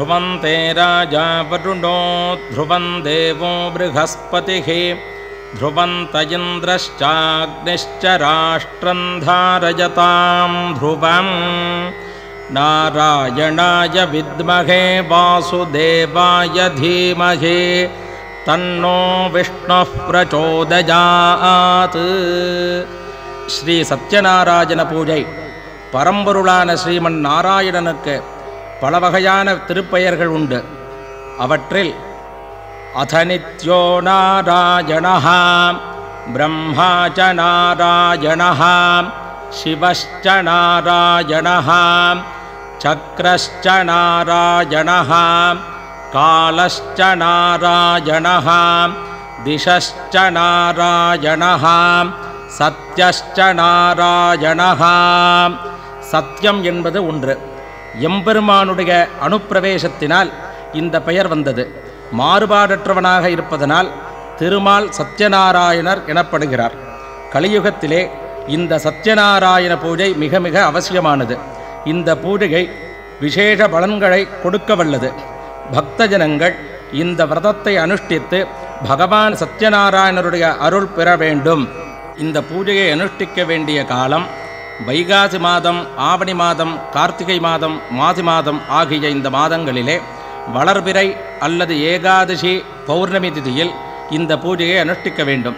ध्रुवन्ते राजा वरुणो ध्रुवं देवो बृहस्पतिः ध्रुवन्त इन्द्रश्चाग्निश्च राष्ट्रं धारयतां ध्रुवम् नारायणाय विद्महे वासुदेवाय धीमहि तन्नो विष्णुः प्रचोदयात् ஸ்ரீ சத்யநாராயண பூஜை பரம்பொருளான ஸ்ரீமன் நாராயணனுக்கு பல வகையான திருப்பெயர்கள் உண்டு. அவற்றில் அதனித்யோ நாராயணா பிரம்மாச்ச நாராயணா சிவச்ச நாராயணா சக்கரச்ச நாராயணா காலச்ச நாராயணா திசச்ச நாராயணா சத்யச்ச நாராயணா சத்யம் என்பது ஒன்று. எம்பெருமானுடைய அனுப்பிரவேசத்தினால் இந்த பெயர் வந்தது. மாறுபாடற்றவனாக இருப்பதனால் திருமால் சத்யநாராயணர் எனப்படுகிறார். கலியுகத்திலே இந்த சத்யநாராயண பூஜை மிக மிக அவசியமானது. இந்த பூஜையை விசேஷ பலன்களை கொடுக்க வல்லது. பக்தஜனங்கள் இந்த விரதத்தை அனுஷ்டித்து பகவான் சத்யநாராயணருடைய அருள் பெற வேண்டும். இந்த பூஜையை அனுஷ்டிக்க வேண்டிய காலம் வைகாசி மாதம் ஆவணி மாதம் கார்த்திகை மாதம் மாசி மாதம் ஆகிய இந்த மாதங்களிலே வளர்பிறை அல்லது ஏகாதசி பௌர்ணமி திதியில் இந்த பூஜையை அனுஷ்டிக்க வேண்டும்.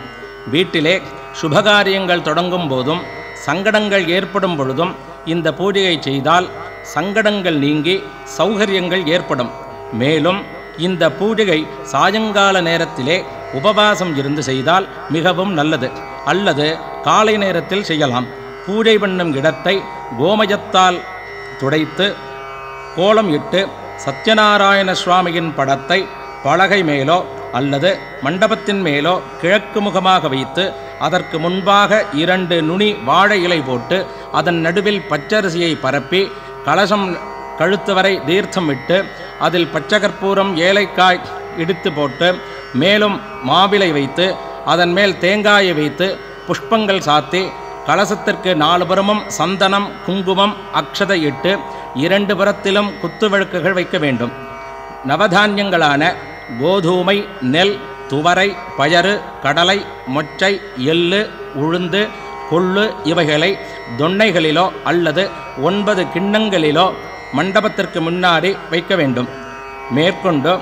வீட்டிலே சுபகாரியங்கள் தொடங்கும் போதும் சங்கடங்கள் ஏற்படும் பொழுதும் இந்த பூஜையை செய்தால் சங்கடங்கள் நீங்கி சௌகரியங்கள் ஏற்படும். மேலும் இந்த பூஜையை சாயங்கால நேரத்திலே உபவாசம் இருந்து செய்தால் மிகவும் நல்லது. அல்லது காலை நேரத்தில் செய்யலாம். பூஜை பண்ணும் இடத்தை கோமயத்தால் துடைத்து கோலம் இட்டு சத்யநாராயண சுவாமியின் படத்தை பலகை மேலோ அல்லது மண்டபத்தின் மேலோ கிழக்கு முகமாக வைத்து அதற்கு முன்பாக இரண்டு நுனி வாழை இலை போட்டு அதன் நடுவில் பச்சரிசியை பரப்பி கலசம் கழுத்து வரை தீர்த்தம் விட்டு அதில் பச்சகற்பூரம் ஏலைக்காய் இடித்து போட்டு மேலும் மாவிலை வைத்து அதன் மேல் தேங்காயை வைத்து புஷ்பங்கள் சாத்தி கலசத்திற்கு நாலு புறமும் சந்தனம் குங்குமம் அக்ஷதை இட்டு இரண்டு புறத்திலும் குத்துவிளக்குகள் வைக்க வேண்டும். நவதானியங்களான கோதுமை நெல் துவரை பயறு கடலை மொச்சை எள்ளு உளுந்து கொள்ளு இவைகளை தொன்னைகளிலோ அல்லது ஒன்பது கிண்ணங்களிலோ மண்டபத்திற்கு முன்னாடி வைக்க வேண்டும். மேற்கொண்டு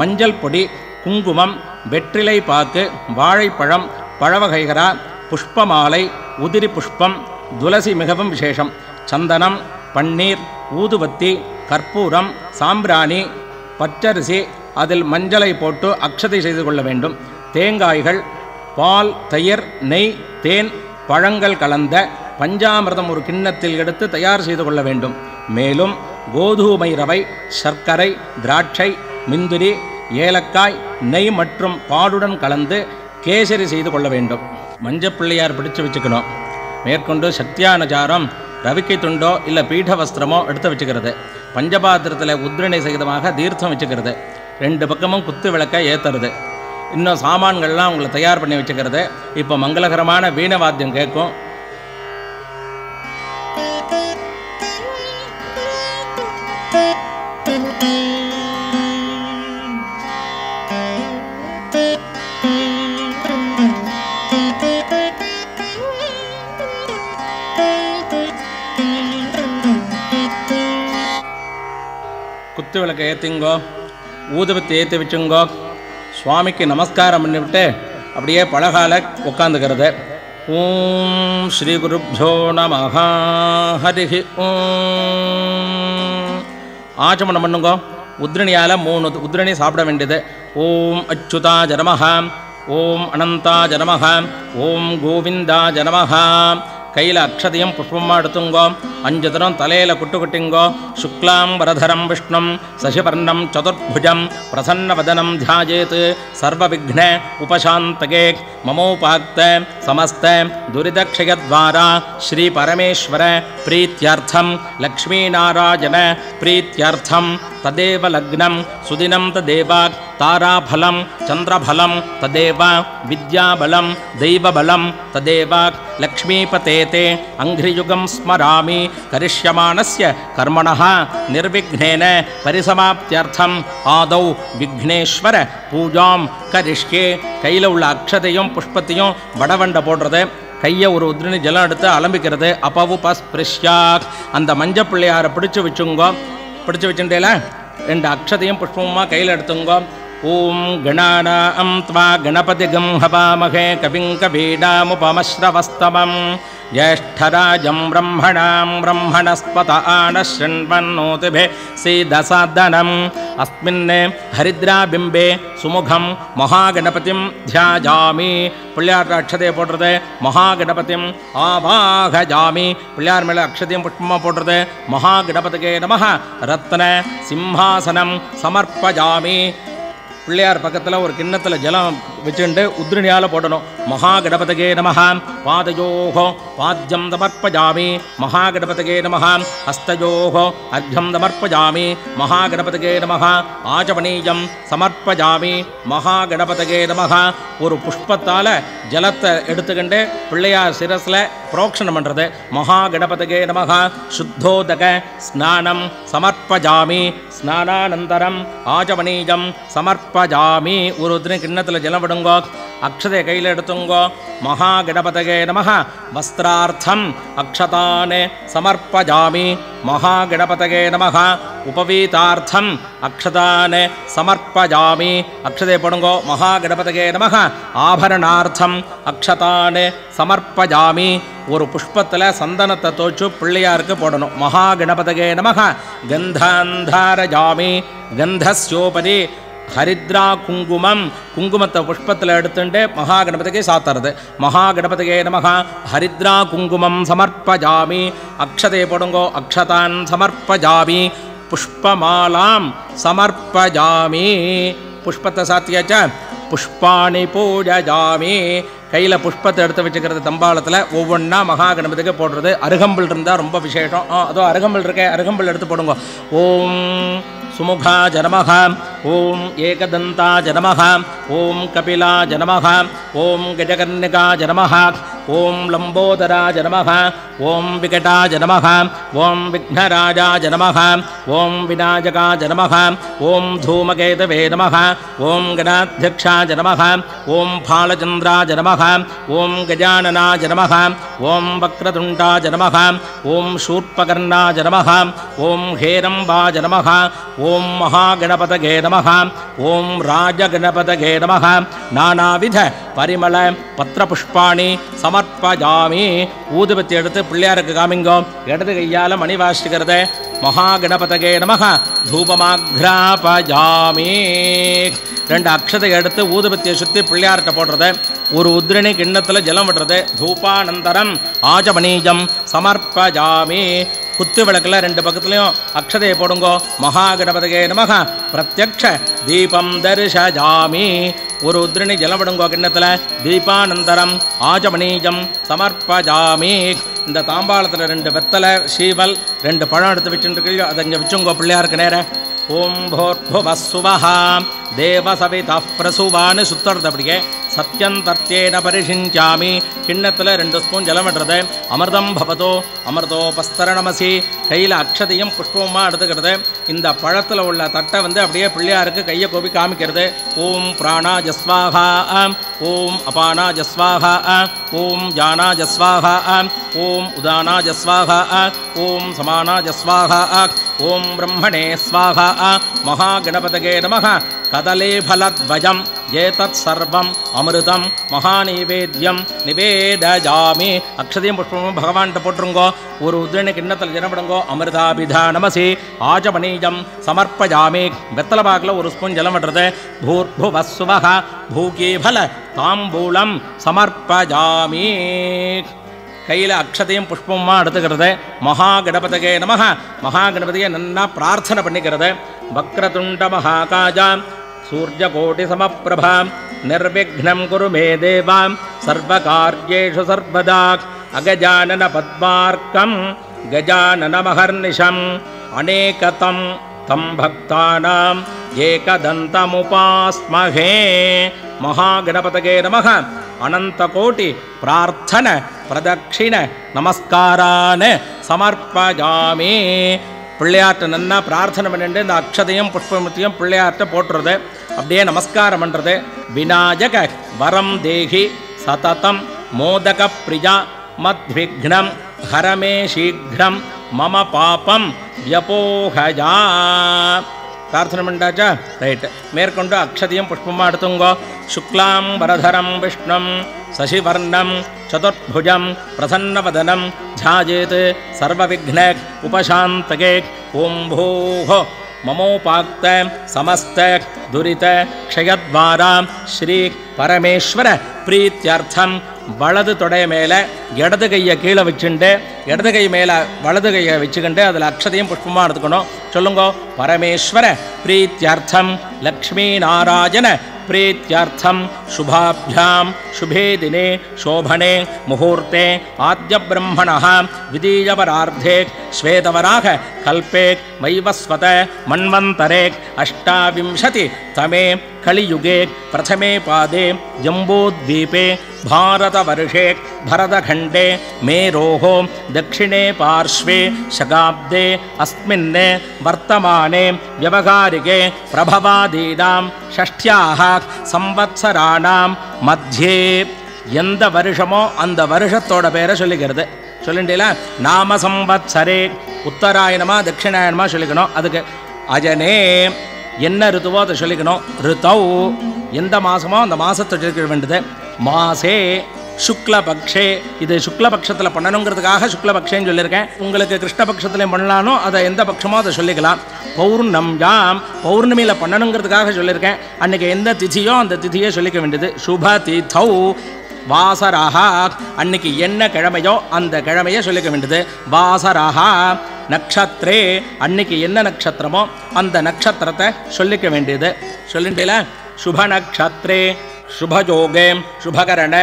மஞ்சள் பொடி குங்குமம் வெற்றிலை பாக்கு வாழைப்பழம் பழவகைகரா புஷ்பமாலை உதிரி புஷ்பம் துளசி மிகவும் விசேஷம். சந்தனம் பன்னீர் ஊதுவத்தி கற்பூரம் சாம்பிராணி பச்சரிசி அதில் மஞ்சளை போட்டு அக்ஷதை செய்து கொள்ள வேண்டும். தேங்காய்கள் பால் தயிர் நெய் தேன் பழங்கள் கலந்த பஞ்சாமிரதம் ஒரு கிண்ணத்தில் எடுத்து தயார் செய்து கொள்ள வேண்டும். மேலும் கோதுமை ரவை சர்க்கரை திராட்சை முந்திரி ஏலக்காய் நெய் மற்றும் பாலுடன் கலந்து கேசரி செய்து கொள்ள வேண்டும். மஞ்சப்பிள்ளையார் பிடிச்சு வச்சுக்கணும். மேற்கொண்டு சத்தியானச்சாரம் ரவிக்கை துண்டோ இல்லை பீட வஸ்திரமோ எடுத்து வச்சுக்கிறது. பஞ்சபாத்திரத்தில் உத்ரணி சகிதமாக தீர்த்தம் வச்சுக்கிறது. ரெண்டு பக்கமும் குத்து விளக்க ஏற்றுறது இன்னும் சாமான்கள்லாம் உங்களை தயார் பண்ணி வச்சுக்கிறது. இப்போ மங்களகரமான வீண வாத்தியம் கேட்கும். குத்து விளக்க ஏற்றுங்கோ ஊதுபத்தி ஏற்றி வச்சுங்கோ. சுவாமிக்கு நமஸ்காரம் பண்ணிவிட்டு அப்படியே பழகால உட்காந்துக்கிறது ஓம் ஸ்ரீ குருப்யோ நம ஹரிஹி ஓம். ஆச்சமணம் பண்ணுங்கோ. உத்ரணியால் மூணு உத்ரணி சாப்பிட வேண்டியது. ஓம் அச்சுதா ஜனமஹாம் ஓம் அனந்தா ஜனமஹாம் ஓம் கோவிந்தா ஜனமஹாம் கையில் அக்ஷதையும் புஷ்பமாக எடுத்துங்கோ அஞ்சு தரம் தலையில் குட்டு குட்டிங்கோ சுக்லாம் வரதரம் விஷ்ணும் சசிவர்ணம் சதுர்புஜம் பிரசன்னவதனம் தியாஜேத் சர்வவிக்ன உபசாந்தகே மமோபாக்த சமஸ்த துரிதக்ஷயத்வாரா ஸ்ரீ பரமேஸ்வர பிரீத்தியர்த்தம் லக்ஷ்மீநாராயண பிரீத்தியர்த்தம் ததேவ லக்னம் சுதினம் ததேவ ताराफलं चन्द्रफलं तदेव विद्याबलं दैवबलं तदेव लक्ष्मीपते ते अङ्घ्रियुगं स्मरामि करिष्यमाणस्य कर्मणः निर्विघ्नेन परिसमाप्त्यर्थम् आदौ विघ्नेश्वर பூஜாம் கரிஷ்கே கையில் உள்ள அக்ஷதையும் புஷ்பத்தையும் வடவண்டை போடுறது கையை ஒரு உதிரணி ஜலம் எடுத்து அலம்பிக்கிறது அப்பவு பஸ்பிருஷ்யாக் அந்த மஞ்ச பிள்ளையாரை பிடிச்சு வச்சுங்கோ பிடிச்சு வச்சுட்டேல ரெண்டு அக்ஷதையும் புஷ்பமுமா கையில் எடுத்துங்கோ ஓம் கணானாம் त्वा गणपतिगं हवामहे कविं कवीडामुपमश्रवस्तमं ज्येष्ठराजं ब्रह्मणां ब्रह्मणस्पत आनशृण्वन्नोतिभिः सीदसादनम् अस्मिन् हरिद्राबिम्बे सुमुखं महागणपतिं ध्यायामि பிள்ளையார் அக்ஷதையை போடுறது மகாகணபதியும் ஆவாகஜாமி பிள்ளையார் மேலே அக்ஷதையும் புஷ்பமாக போடுறது மகாகணபதிகே நம ரத்ன சிம்ஹாசனம் சமர்ப்பஜாமி பிள்ளையார் பக்கத்தில் ஒரு கிண்ணத்தில் ஜலம் வச்சுட்டு உத்ரிணியால் போடணும். மகாகணபதகே நமஹ. பாதயோகோ பாத்யம் தமர்ப்பஜாமி. மகாகணபதகே நமஹ. ஹஸ்தயோகோ அர்घ्यம் தமர்ப்பஜாமி. மகாகணபதகே நமஹ. ஆச்சமணீயம் சமர்ப்பஜாமி. மகாகணபதகே நமஹ. ஒரு புஷ்பத்தால் ஜலத்தை எடுத்துக்கிண்டு பிள்ளையார் சிரஸில் புரோக்ஷணம் பண்ணுறது மகாகணபதகே நமஹ. சுத்தோதக ஸ்நானம் சமர்ப்பஜாமி. ஸ்நானானந்தரம் ஆச்சமணீயம் சமர்ப்பஜாமி. ஒரு கிண்ணத்தில் ஜலம் விடுங்கோ அக்ஷதை கையில் எடுத்துங்கோ மகா கணபதகே நம வஸ்திரார்த்தம் அக்ஷதானே சமர்ப்பஜாமி மகா கணபதகே நம உபவீதார்த்தம் அக்ஷதானே சமர்ப்பஜாமி அக்ஷதை போடுங்கோ மகாகணபதகே நம ஆபரணார்த்தம் அக்ஷதானே சமர்ப்பஜாமி ஒரு புஷ்பத்தில் சந்தனத்தை தோச்சு பிள்ளையாருக்கு போடணும் மகா கணபதகே நம கந்தாந்தாரஜாமி கந்தஸ்யோபதி ஹரித்ரா குங்குமம். குங்குமத்தை புஷ்பத்தில் எடுத்துட்டு மகா மகாகணபதிக்கு சாத்துறது. மகா கணபதிகே நமக. ஹரித்ரா குங்குமம் சமர்ப்பஜாமி. அக்ஷதை போடுங்கோ அக்ஷதான் சமர்ப்பஜாமி. புஷ்பமாலாம் சமர்ப்பஜாமி. புஷ்பத்தை சாத்தியாச்சா? புஷ்பாணி பூஜாமி கையில் புஷ்பத்தை எடுத்து வச்சுக்கிறது தம்பாளத்தில். ஒவ்வொன்றா மகா கணபதிக்கு போடுறது. அருகம்புல் இருந்தால் ரொம்ப விசேஷம். ஆ அதோ அருகம்புல் இருக்கே அருகம்புல் எடுத்து போடுங்க. ஓம் சுமுகா ஜனமக ஓம் ஏகதந்தா ஜனமக ஓம் கபிலா ஜனமக ஓம் கஜகர்ணிகா ஜனமக ஓம் லம்போதரா ஜனமக ஓம் விகடா ஜனமக ஓம் விக்னராஜா ஜனமக ஓம் விநாயகா ஜனமக ஓம் தூமகேதவே நமக ஓம் கணாத்தியக்ஷா ஜனமக ஓம் பாலச்சந்திரா ஜனமக नमः। ॐ गजाननाय नमः। ॐ वक्रतुण्डाय नमः। ॐ शूर्पकर्णाय नमः। ॐ हेरम्बाय नमः। ॐ महागणपतगे नमः। ॐ राजगणपतगे नमः। नानाविध பரிமள சமர்ப்ப ஜாமி ஊதுபத்தி எடுத்து பிள்ளையாருக்கு காமிங்கோ இடது கையால் மணிவாசிக்கிறத. மகா கணபதகே நமக. தூபமாக்ராபஜாமி. ரெண்டு அக்ஷதை எடுத்து ஊதுபத்தியை சுற்றி பிள்ளையார்கிட்ட போடுறது. ஒரு உத்ரணி கிண்ணத்தில் ஜலம் விடுறது. தூபானந்தரம் ஆஜமணிஜம் சமர்ப்ப ஜாமி குத்து விளக்கில் ரெண்டு பக்கத்துலையும் அக்ஷதையை போடுங்கோ. மகா கணபதகே நமக. பிரத்யக்ஷ தீபம் தரிஷ ஜாமி. ஒரு உத்ரிணி ஜலவடுங்கோ கிண்ணத்தில் தீபானந்தரம் ஆஜமனீஜம் சமர்ப்பஜாமி. இந்த தாம்பாளத்தில் ரெண்டு வெத்தலை சீவல் ரெண்டு பழம் எடுத்து வச்சுட்டுருக்கீங்க. அதை இங்கே வச்சுங்கோ பிள்ளையாருக்கு நேர. ஓம் போர்புவசுவஹா தேவசவிதா பிரசுவான்னு சுத்தறது அப்படியே. சத்யம் தர்த்தேன பரிஷிஞ்சாமி. கிண்ணத்தில் ரெண்டு ஸ்பூன் ஜலம் விடுறது அமிர்தம் பவதோ அமிர்தோபஸ்தரணமசி கையில் அக்ஷதையும் புஷ்பமாக எடுத்துக்கிறது. இந்த பழத்தில் உள்ள தட்டை வந்து அப்படியே பிள்ளையாருக்கு கையை கோபி காமிக்கிறது. ஓம் பிராணா ஜஸ்வாகா ஓம் அபானா ஜஸ்வாகா ஓம் ஜானா ஜஸ்வாகா ஓம் உதானா ஜஸ்வாகா ஓம் சமானா ஜஸ்வாகா ஓம் பிரம்மணே ஸ்வாகா மகாகணபதகே நமः கதலே ஃபலத்வஜம் ஏதத் சர்வம் அமிர்தம் மகாநைவேத்தியம் நிவேதஜாமி. அக்ஷதையும் புஷ்பமும் பகவான்கிட்ட போட்டுருங்கோ ஒரு உதிரணி கிண்ணத்தில் ஜனப்படுங்கோ அமிர்தாபிதா நமசி ஆஜமணீஜம் சமர்ப்பஜாமி. வெத்தலை பாக்கில் ஒரு ஸ்பூன் ஜலம் விடுறது பூர்புவஸ்வக பூகீபல. தாம்பூலம். சமர்ப்பஜாமி. கையில் அக்ஷதையும் புஷ்பமாக எடுத்துக்கிறது. மகா கணபதகே நமக மகா கணபதியை நன்னா பிரார்த்தனை பண்ணிக்கிறது. வக்ரதுண்ட மகாகாஜா. सूर्यकोटिसमप्रभाम् निर्विघ्नम् कुरु मे देवाम् सर्वकार्येषु सर्वदा अगजाननपद्मार्कम् गजाननमहर्निशम् अनेकतम् तम् भक्तानाम् एकदन्तमुपास्महे महागणपतये नमः अनन्तकोटिप्रार्थन प्रदक्षिण नमस्कारान् समर्पयामि பிள்ளையார்ட்ட நன்னா பிரார்த்தனை பண்ணிட்டு இந்த அக்ஷதையும் புஷ்பமுத்தியும் பிள்ளையார்ட்ட போட்டுறது. அப்படியே நமஸ்காரம் பண்ணுறது விநாயக வரம் தேகி சததம் மோதக பிரியா மத்விக்னம் ஹரமே சீக்ரம் மம பாபம் வியபோகஜா பிரார்த்தனை பண்ணிட்டாச்சா ரைட் மேற்கொண்டு அக்ஷதியும் புஷ்பமாக எடுத்துங்கோ சுக்லாம் வரதரம் விஷ்ணம் சசிவர்ணம் சதுர்புஜம் பிரசன்னவதனம் ध्यायेत् सर्वविघ्न उपशान्तके ॐ भोः ममोपाक्त समस्त दुरित क्षयद्वारा ஸ்ரீ பரமேஸ்வர பிரீத்தியர்த்தம் வலது தொடை மேலே இடது கையை கீழே வச்சுண்டு இடது கை மேலே வலது கையை வச்சுக்கிண்டு அதில் அக்ஷதையும் புஷ்பமாக எடுத்துக்கணும் சொல்லுங்க பரமேஸ்வர பிரீத்தியர்த்தம் லக்ஷ்மி நாராயண प्रीत्यर्थं शुभाभ्यां शुभे दिने शोभने मुहूर्ते आद्यब्रह्मणः विदीयवरार्धे श्वेतवराह कल्पे वैवस्वत मन्वन्तरे अष्टाविंशतितमे कलियुगे प्रथमे पादे जम्बूद्वीपे भारतवर्षे भरतखण्डे मेरोः दक्षिणे पार्श्वे शकाब्दे अस्मिन् वर्तमाने व्यवहारिके प्रभवादीनां षष्ठ्याः संवत्सराणां मध्ये எந்த வருஷமோ அந்த வருஷத்தோட பேரை சொல்லிக்கிறது சொல்லிட்டீங்களா நாம சம்பத்சரே உத்தராயணமா தட்சிணாயணமா சொல்லிக்கணும் அதுக்கு அஜனே என்ன ரித்துவோ அதை சொல்லிக்கணும் ரித்தௌ எந்த மாசமோ அந்த மாசத்தை சொல்லிக்க வேண்டியது மாசே சுக்லபக்ஷே. இது சுக்லபக்ஷத்தில் பண்ணணுங்கிறதுக்காக சுக்லபக்ஷேன்னு சொல்லியிருக்கேன். உங்களுக்கு கிருஷ்ணபக்ஷத்துலேயும் பண்ணலானோ அதை எந்த பட்சமோ அதை சொல்லிக்கலாம். பௌர்ணம் யாம் பௌர்ணமியில் பண்ணணுங்கிறதுக்காக சொல்லியிருக்கேன். அன்னைக்கு எந்த திதியோ அந்த திதியை சொல்லிக்க வேண்டியது. சுப திதௌ வாசராக அன்னைக்கு என்ன கிழமையோ அந்த கிழமையை சொல்லிக்க வேண்டியது. வாசராக நக்ஷத்ரே. அன்னைக்கு என்ன நட்சத்திரமோ அந்த நட்சத்திரத்தை சொல்லிக்க வேண்டியது. சொல்லிட்டீங்களா शुभनक्षत्रे शुभयोगे शुभकरण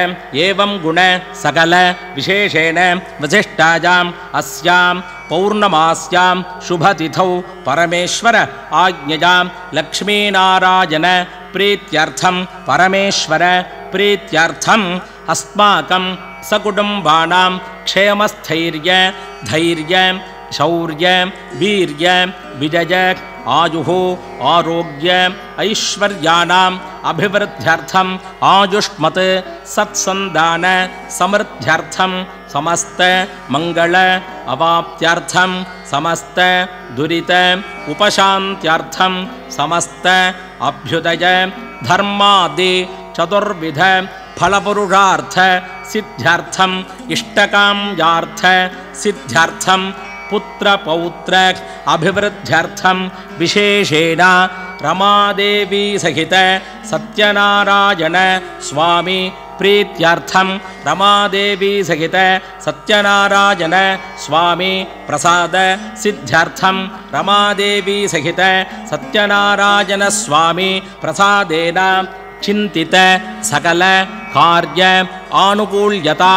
एवं गुण सकल विशेषेण वसिष्ठायाम् अस्यां पौर्णमास्यां शुभतिथौ परमेश्वर आज्ञयां लक्ष्मीनारायण प्रीत्यर्थं परमेश्वर प्रीत्यर्थम् अस्माकं सकुटुम्बानां क्षेमस्थैर्य धैर्य शौर्य वीर्य विजय आयुः आरोग्य ऐश्वर्याणाम् अभिवृद्ध्यर्थम् आयुष्मत् सत्सन्दान समृद्ध्यर्थं समस्त मङ्गल अवाप्त्यर्थं समस्त दुरित उपशान्त्यर्थं समस्त अभ्युदय धर्मादि चतुर्विध फलपुरुषार्थ सिद्ध्यर्थम् इष्टकाम्यार्थ सिद्ध्यर्थं पुत्रपौत्र अभिवृद्ध्यर्थं विशेषेण रमादेवी सहित सत्यनारायण स्वामी प्रीत्यर्थं रमादेवी सहित सत्यनारायण स्वामी प्रसाद सिद्ध्यर्थं रमादेवी सहित सत्यनारायण स्वामी प्रसादेन चिन्तित सकल कार्य आनुकूल्यता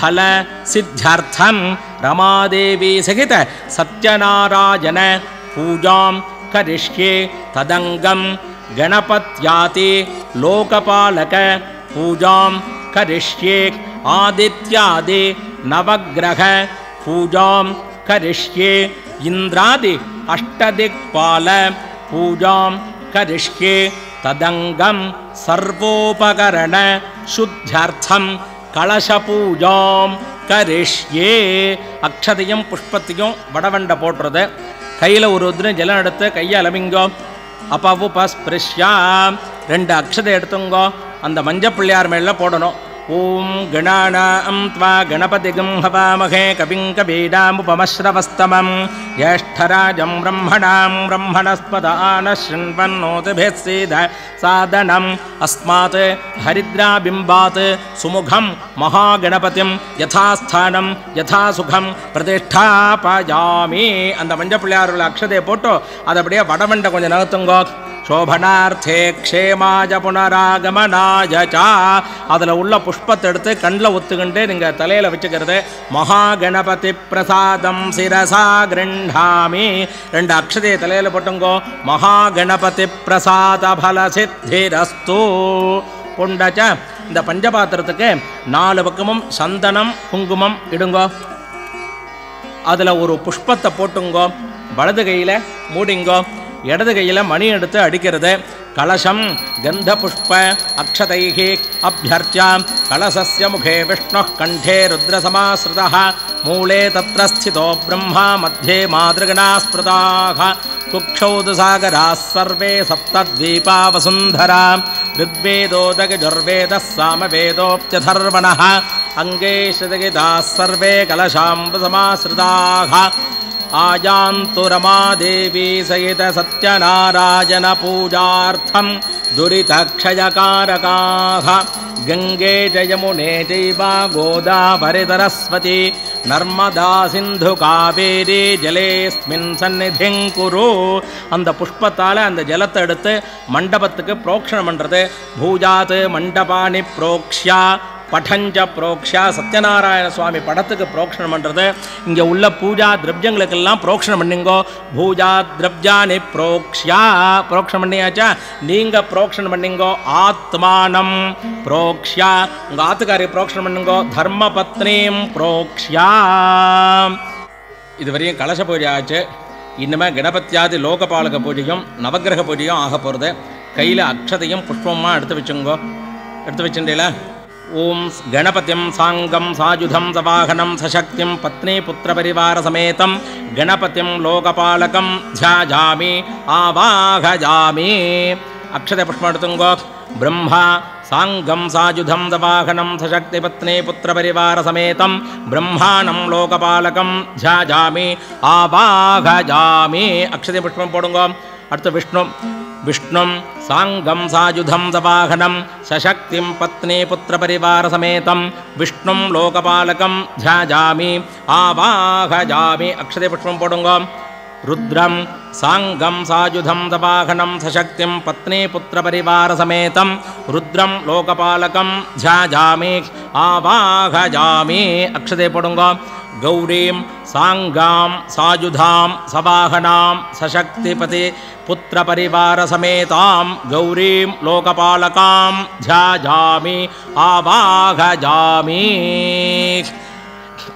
फल सिद्ध्यर्थं रमादेवी सहित सत्यनारायण पूजां करिष्ये। तदङ्गं गणपत्याति लोकपालक पूजां करिष्ये। आदित्यादि नवग्रह पूजां करिष्ये। इन्द्रादि अष्टदिक्पाल पूजां करिष्ये। तदङ्गं सर्वोपकरण शुद्ध्यर्थं கலசபூஜாம் கரிஷ்யே. அக்ஷதையும் புஷ்பத்தையும் வடவண்டை போடுறது கையில் ஒரு உதிரம் ஜலம் எடுத்து கையை அலமிங்கோ பஸ் பஸ்பிருஷ்யா ரெண்டு அக்ஷதை எடுத்துங்கோ. அந்த மஞ்சள் பிள்ளையார் மேல போடணும். ஓம் கணானாம் த்வா கணபதிகம் ஹவாமகே கவிங் கபீடாமுபமஸ்ரவஸ்தமம் ஜேஷ்டராஜம் பிரம்மணாம் பிரம்மணஸ்பதான शृण्वन्नोतिभिः साधनम् अस्मात् हरिद्राबिम्बात् सुमुखं महागणपतिं यथास्थानं यथा சுகம் பிரதிஷ்டாபயாமி அந்த மஞ்சள் பிள்ளையாரோட அக்ஷதையை போட்டு அதை அப்படியே வடமண்டை கொஞ்சம் நகர்த்துங்கோ சோபனார்த்தே க்ஷேமாஜ புனராகமனாய சா. அதில் உள்ள புஷ்பத்தை எடுத்து கண்ணில் ஒத்துக்கிண்டு நீங்கள் தலையில் வச்சுக்கிறது. மகாகணபதி பிரசாதம் சிரசா கிருண்டாமி ரெண்டு அக்ஷதையை தலையில் போட்டுங்கோ. மகா கணபதி பிரசாத பல சித்திரஸ்து பொண்டாச்சா இந்த பஞ்சபாத்திரத்துக்கு நாலு பக்கமும் சந்தனம் குங்குமம் இடுங்கோ. அதில் ஒரு புஷ்பத்தை போட்டுங்கோ. வலது கையில் மூடிங்கோ. இடது கையில் மணி எடுத்து அடிக்கிறது. கலசம் கந்த புஷ்ப அக்ஷதைகி அபியர்ச்சாம் கலசஸ்ய முகே விஷ்ணு கண்டே ருத்ரசமாசிரிதா மூலே தத்திர ஸ்திதோ பிரம்மா மத்தியே மாதிருகணாஸ்பிருதாக குக்ஷௌது சாகராः सर्वे सप्तद्वीपा वसुन्धरा ऋग्वेदोदगजुर्वेदः सामवेदोऽप्यथर्वणः अङ्गे सर्वे कलशाम्बुसमाश्रिताः. आयान्तु रमादेवी सहित सत्यनारायणपूजार्थं दुरितक्षयकारकाः गङ्गे जयमुने चैव गोदावरितरस्वती நர்மதா சிந்து காவேரி ஜலேஸ்மின் சந்நிதிங் குரு அந்த புஷ்பத்தால் அந்த ஜலத்தை எடுத்து மண்டபத்துக்கு புரோக்ஷணம் பண்ணுறது பூஜாத்து மண்டபாணி புரோக்ஷா படஞ்ச புரோக்ஷா சத்யநாராயண சுவாமி படத்துக்கு புரோக்ஷணம் பண்ணுறது இங்கே உள்ள பூஜா திரவியங்களுக்கெல்லாம் புரோக்ஷணம் பண்ணிங்கோ. பூஜா திரவியானி புரோக்ஷா. புரோக்ஷணம் பண்ணியாச்சா? நீங்கள் புரோக்ஷணம் பண்ணிங்கோ. ஆத்மானம் புரோக்ஷா. உங்கள் ஆத்துக்காரி புரோக்ஷணம் பண்ணுங்கோ. தர்ம பத்னியும் புரோக்ஷா. இதுவரையும் கலச பூஜை ஆச்சு. இனிமே கணபத்தியாதி லோகபாலக பூஜையும் நவக்கிரக பூஜையும் ஆக போகிறது கையில் அக்ஷதையும் புஷ்பமாக எடுத்து வச்சுங்கோ. எடுத்து வச்சுட்டீங்களா? ॐ गणपतिं साङ्गं सायुधं सवाहनं सशक्तिं पत्नीपुत्रपरिवारसमेतं गणपतिं लोकपालकं ध्याजामि आवाहजामि अक्षतपुष्पतुङ्गोः ब्रह्मा साङ्गं सायुधं सवाहनं सशक्तिपत्नीपुत्रपरिवारसमेतं ब्रह्माणं लोकपालकं ध्याजामि सां समेतं गणपति अर्थ विष्णु विष्णुं साङ्गं सायुधं दवाहनं सशक्तिं पत्नीपुत्रपरिवारसमेतं विष्णुं लोकपालकं ध्याजामि अक्षदे पोडुङ्गो। रुद्रं साङ्गं सायुधं दपाघनं सशक्तिं पत्नीपुत्रपरिवारसमेतं रुद्रं लोकपालकं ध्याजामि अक्षते पोडुङ्गो। गौरीं साङ्गां सायुधां सवाहनां सशक्तिपते पुत्रपरिवारसमेतां गौरीं लोकपालकां झजामि आवाहजामि।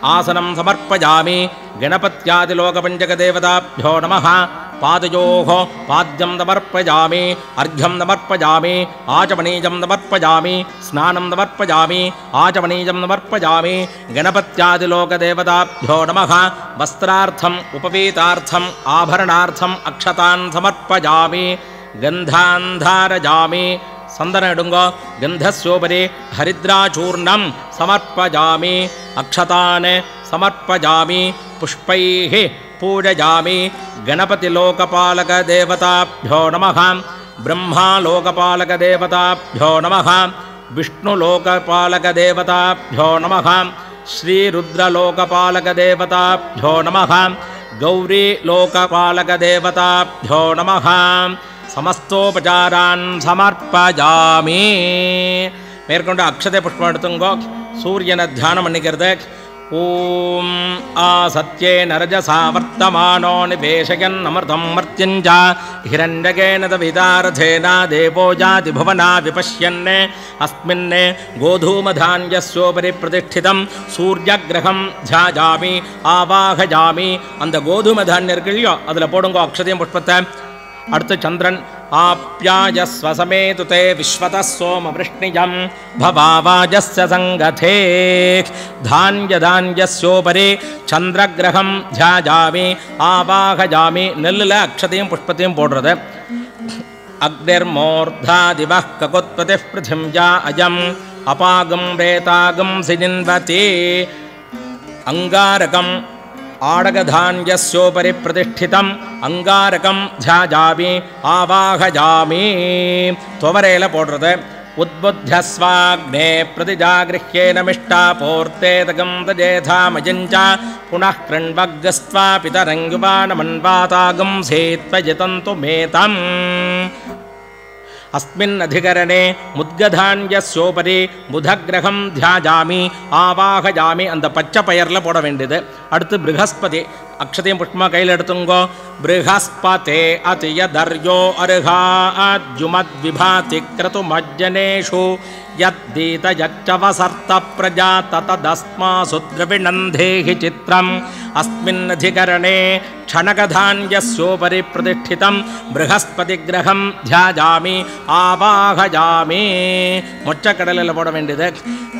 आसनं समर्पयामि। गणपत्यादिलोकपञ्चकदेवताभ्यो नमः। पादयोः पाद्यं समर्पयामि। अर्घ्यं समर्पयामि। आचमणीजं समर्पयामि। स्नानं समर्पयामि। आचमणीजं समर्पयामि। गणपत्यादिलोकदेवताभ्यो नमः। वस्त्रार्थम् उपवीतार्थम् आभरणार्थम् अक्षतान् समर्पयामि। गन्धान्धारयामि। सन्दनडुङ्गो गन्धस्योपरि हरिद्राचूर्णम् समर्पयामि अक्षतान् समर्पयामि पुष्पैः पूजयामि गणपतिलोकपालकदेवताभ्यो नमः ब्रह्मालोकपालकदेवताभ्यो नमः विष्णुलोकपालकदेवताभ्यो नमः श्रीरुद्रलोकपालकदेवताभ्यो नमः गौरीलोकपालकदेवताभ्यो नमः। சமஸ்தோபச்சாரான் சமர்ப்பஜாமி மேற்கொண்டு அக்ஷதை புஷ்பம் எடுத்துங்கோ சூரியனை தியானம் பண்ணிக்கிறது ஓம் ஆ சத்யே நரஜசா வர்த்தமானோ நிபேஷயன் அமிர்தம் மர்த்தியஞ்சா ஹிரண்யகேன தவிதாரதேனா தேவோ ஜாதி புவனா விபஷ்யன் அஸ்மின் கோதூமதான்யஸ்யோபரி பிரதிஷ்டிதம் சூரியகிரகம் தியாஜாமி ஆவாகஜாமி அந்த கோதும தானியம் இருக்கு இல்லையோ அதில் போடுங்க அக்ஷதையும் புஷ்பத்தை அடுத்து சந்திரன் ஆப்யாயஸ்வசமேது தே விஸ்வத சோம விருஷ்ணிஜம் பவாவாஜஸ்ய சங்கதே தானியதானியஸ்யோபரி சந்திரகிரகம் தியாஜாமி ஆவாகஜாமி நெல்லில் அக்ஷதையும் புஷ்பத்தையும் போடுறது अग्निर्मोर्धादिवः ककुत्पतिः पृथिव्या अयम् अपागं रेतागं सिजिन्वति अङ्गारकम् आडगधान्यस्योपरि प्रतिष्ठितम् अङ्गारकं ध्याजामि आवाहजामि त्ववरेलपोट्र उद्बुद्ध्यस्वाग्ने प्रतिजागृह्येन मिष्टा पूर्तेदकम् तजेधा मजिम् च पुनः कृण्वग्रस्त्वापितरङ्गुवानमन्वातागुम्सेत्व जितमेतम् अस्मिन् अधिकरणे முத்கதான்யஸ்யோபரி புதகிரகம் தியாஜாமி ஆவாகஜாமி அந்த பச்சை பெயரில் போட வேண்டியது அடுத்து ப்ரகஸ்பதி அக்ஷதையும் புஷ்பமா கையில் எடுத்துங்கோ பிருகஸ்பதே அதியதர்யோ அருகாத்யுமத் விபாதி கிரது மஜ்ஜனேஷு யத்தீத யச்சவசர்த்த பிரஜா ததஸ்மாசு திரவிணந்தேஹி சித்திரம் अस्मिन्नधिकरणे क्षणकधान्यस्योपरि प्रतिष्ठितं बृहस्पतिग्रहं ध्यायामि ஆவாகஜாமி மொச்சக்கடலில் போட வேண்டியது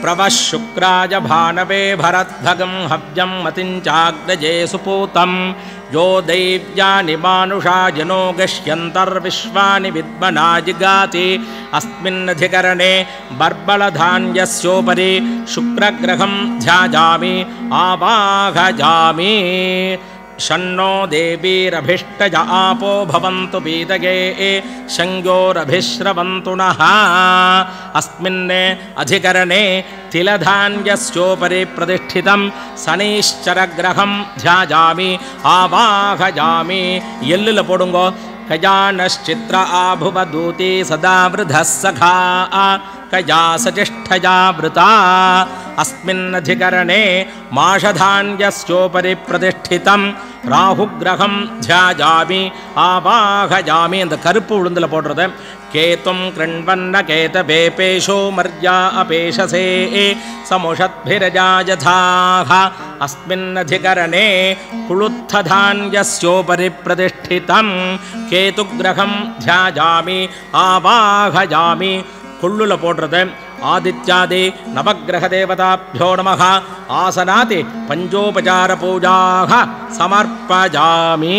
பிரவ சுக்ராய பானவே பரத்பகம் ஹவ்யம் மதிஞ்சாக்ரஜே சுபூதம் यो दैव्यानि मानुषा जनो गह्यन्तर्विश्वानि विद्मना जिगाति अस्मिन्नधिकरणे बर्बलधान्यस्योपरि शुक्रग्रहम् ध्याजामि आबाहजामि षण्णो देवीरभिष्टज आपो भवन्तु बीदगे शङ्गोरभिश्रवन्तु नः। अस्मिन् अधिकरणे तिलधान्यस्योपरि प्रतिष्ठितं शनैश्चरग्रहं ध्याजामि आवाहयामि यल् पोडुङ्गो कयानश्चित्र आभुवदूते सदा वृधः सखा। कया सचिष्ठया वृता। अस्मिन्नधिकरणे माषधान्यस्योपरि प्रतिष्ठितम्। ராகுகிரகம் தியாஜாமி ஆவாகஜாமி அந்த கருப்பு உளுந்தில் போடுறது கேத்தும் கிருண்வன்ன கேதவே பேஷோ மர்யா அபேஷசே சமுஷத்பிரஜாயதாக अस्मिन्नधिकरणे कुळुत्थधान्यस्योपरि प्रतिष्ठितं केतुग्रहं ध्यायामि आवाहयामि கொள்ளுல போடுறது ஆதித்யாதி நவக்கிரக தேவதாபியோ நம ஆசனாதி பஞ்சோபசார பூஜாக சமர்ப்பஜாமி.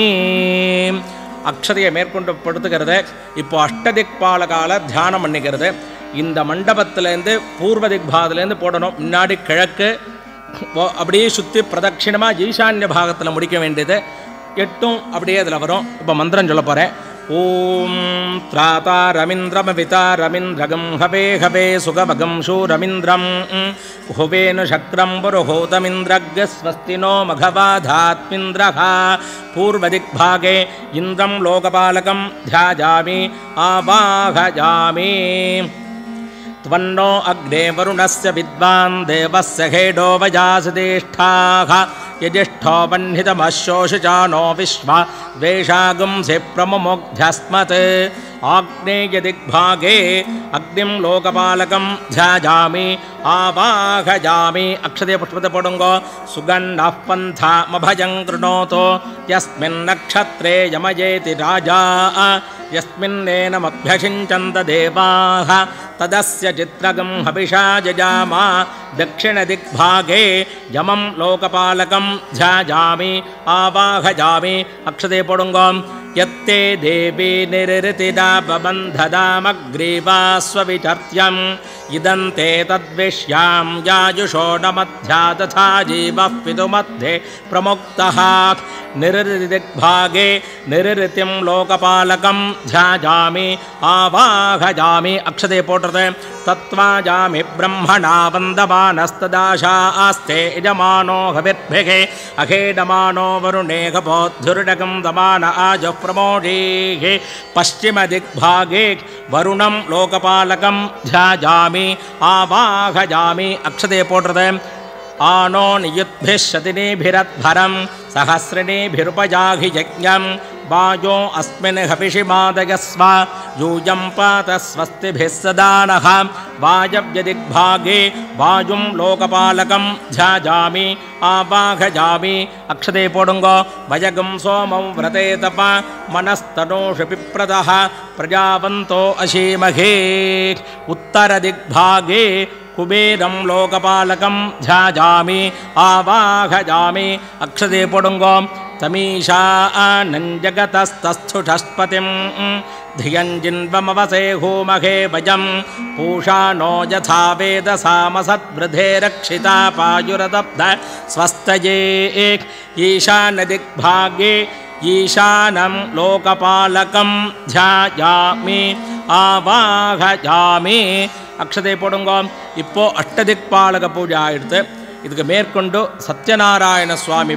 அக்ஷதையை மேற்கொண்டு படுத்துக்கிறது இப்போ அஷ்டதிக்பாலகால தியானம் பண்ணிக்கிறது. இந்த மண்டபத்திலேருந்து பூர்வ திக்பாதிலேருந்து போடணும். முன்னாடி கிழக்கு அப்படியே சுற்றி பிரதட்சிணமாக ஈசான்ய பாகத்தில் முடிக்க வேண்டியது. எட்டும் அப்படியே அதில் வரும். இப்போ மந்திரம் சொல்ல போகிறேன் ॐ ऊँत्राता रमिन्द्रमपिता रमिन्द्रगं हबे हबे सुगभगं शूरमिन्द्रम् हुबेन शक्रं मघवाधात्मिन्द्रः पूर्वदिग्भागे इन्द्रं लोकपालकं ध्याजामि आवाहयामि त्वन्नो अग्ने वरुणस्य विद्वान् देवस्य हेडो वजासतिष्ठाः यजिष्ठो वह्नितमशोषिचानो विश्वा द्वेषागुंसि प्रमुमुग्ध्यस्मत्। आग्नेयदिग्भागे अग्निं लोकपालकं ध्यायामि आवाहयामि अक्षते पुष्पते पडुङ्गो सुगन्धः पन्थामभयं कृणोतु यस्मिन् नक्षत्रे यमयेति राजा यस्मिन्नेनमभ्यषिञ्चन्त देवाः तदस्य चित्रगं हविषा जजामा। दक्षिणदिग्भागे यमं लोकपालकं ध्यायामि आवाहयामि अक्षते पडुङ्गं यत्ते देवी निरृतिदा बबन्धदामग्रीवास्वविचर्त्यम्। इदं ते तद्विष्यां याजुषो न मध्या तथा जीवः पितुमध्ये प्रमुक्तः। निरृतिदिग्भागे निरृतिं लोकपालकं ध्यायामि आवाहयामि अक्षते पोटते। तत्त्वाजामि ब्रह्मणा वन्दमानस्तदाशा आस्ते यजमानो हविर्भिगे अखेडमानो वरुणे खपोद्धुर्डकं दमान आजः प्रमोषीः पश्चिमदिग्भागे வருணம் वरुणं लोकपालकं ध्याजामि आबामि போடுறது ஆனோ नो नियुद्भिश्चिरद्भरं सहस्रिणिभिरुपजायज्ञम् वायो अस्मिन् हविषि मादयस्व यूयं पात स्वस्तिभिः सदा नः वायव्यदिग्भागे वायुं लोकपालकं ध्यायामि आवाहयामि अक्षते पोडुङ्गो वयगं सोमं व्रते तप मनस्तनोषु पिप्रदः। प्रजावन्तो अशीमहे उत्तरदिग्भागे कुबेरं लोकपालकं ध्यायामि आवाहयामि अक्षते पोडुङ्गो तमीशानञ्जगतस्तस्थुषस्पतिं धियञ्जिन्वमवसे होमहे भजं पूषा नो यथा वेदसामसद्वृधे रक्षिता पायुरदब्ध स्वस्तये ईशानदिग्भागे ईशानं लोकपालकं ध्यायामि ஆவாகஜாமி அக்ஷதை போடுங்க இப்போ அஷ்டதிக்பாலக பூஜை ஆயிடுத்து இதுக்கு மேற்கொண்டு சத்யநாராயண சுவாமி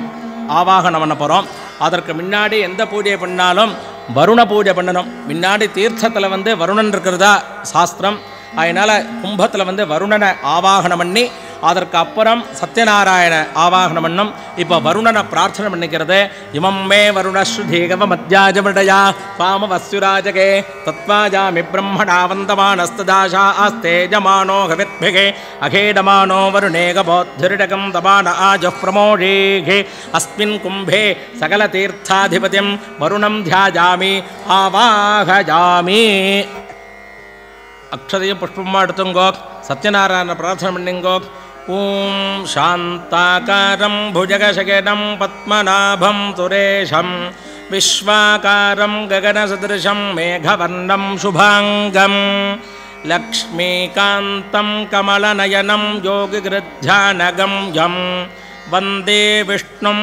ஆவாகனம் பண்ண போகிறோம் அதற்கு முன்னாடி எந்த பூஜை பண்ணாலும் வருண பூஜை பண்ணணும். முன்னாடி தீர்த்தத்தில் வந்து வருணன் இருக்கிறதா சாஸ்திரம். அதனால் கும்பத்தில் வந்து வருணனை ஆவாகனம் பண்ணி அதற்கு அப்புறம் சத்யநாராயண ஆவாகனம் பண்ணும் இப்போ வருணனை பிரார்த்தனை பண்ணிக்கிறது இமம் மே வருணஸ்ருதீகவ மத்தியாஜமிடயா பாம வஸ்துராஜகே தத்வாஜாமி பிரம்மணா வந்தமானஸ்ததாஷா ஆஸ்தேஜமானோ கவித்பிகே அகேடமானோ வருணேகபோத்திரிடகம் தபான ஆஜ பிரமோஷேகே அஸ்மின் கும்பே சகலதீர்த்தாதிபதிம் வருணம் தியாஜாமி ஆவாகஜாமி அக்ஷதையும் புஷ்பமாக எடுத்துங்கோ சத்யநாராயண பிரார்த்தனை பண்ணிங்கோ ॐ शान्ताकारं भुजगशयनं पद्मनाभं सुरेशं विश्वाकारं गगनसदृशं मेघवर्णं शुभाङ्गम् लक्ष्मीकान्तं कमलनयनं योगिगृध्यानगं यं वन्दे विष्णुं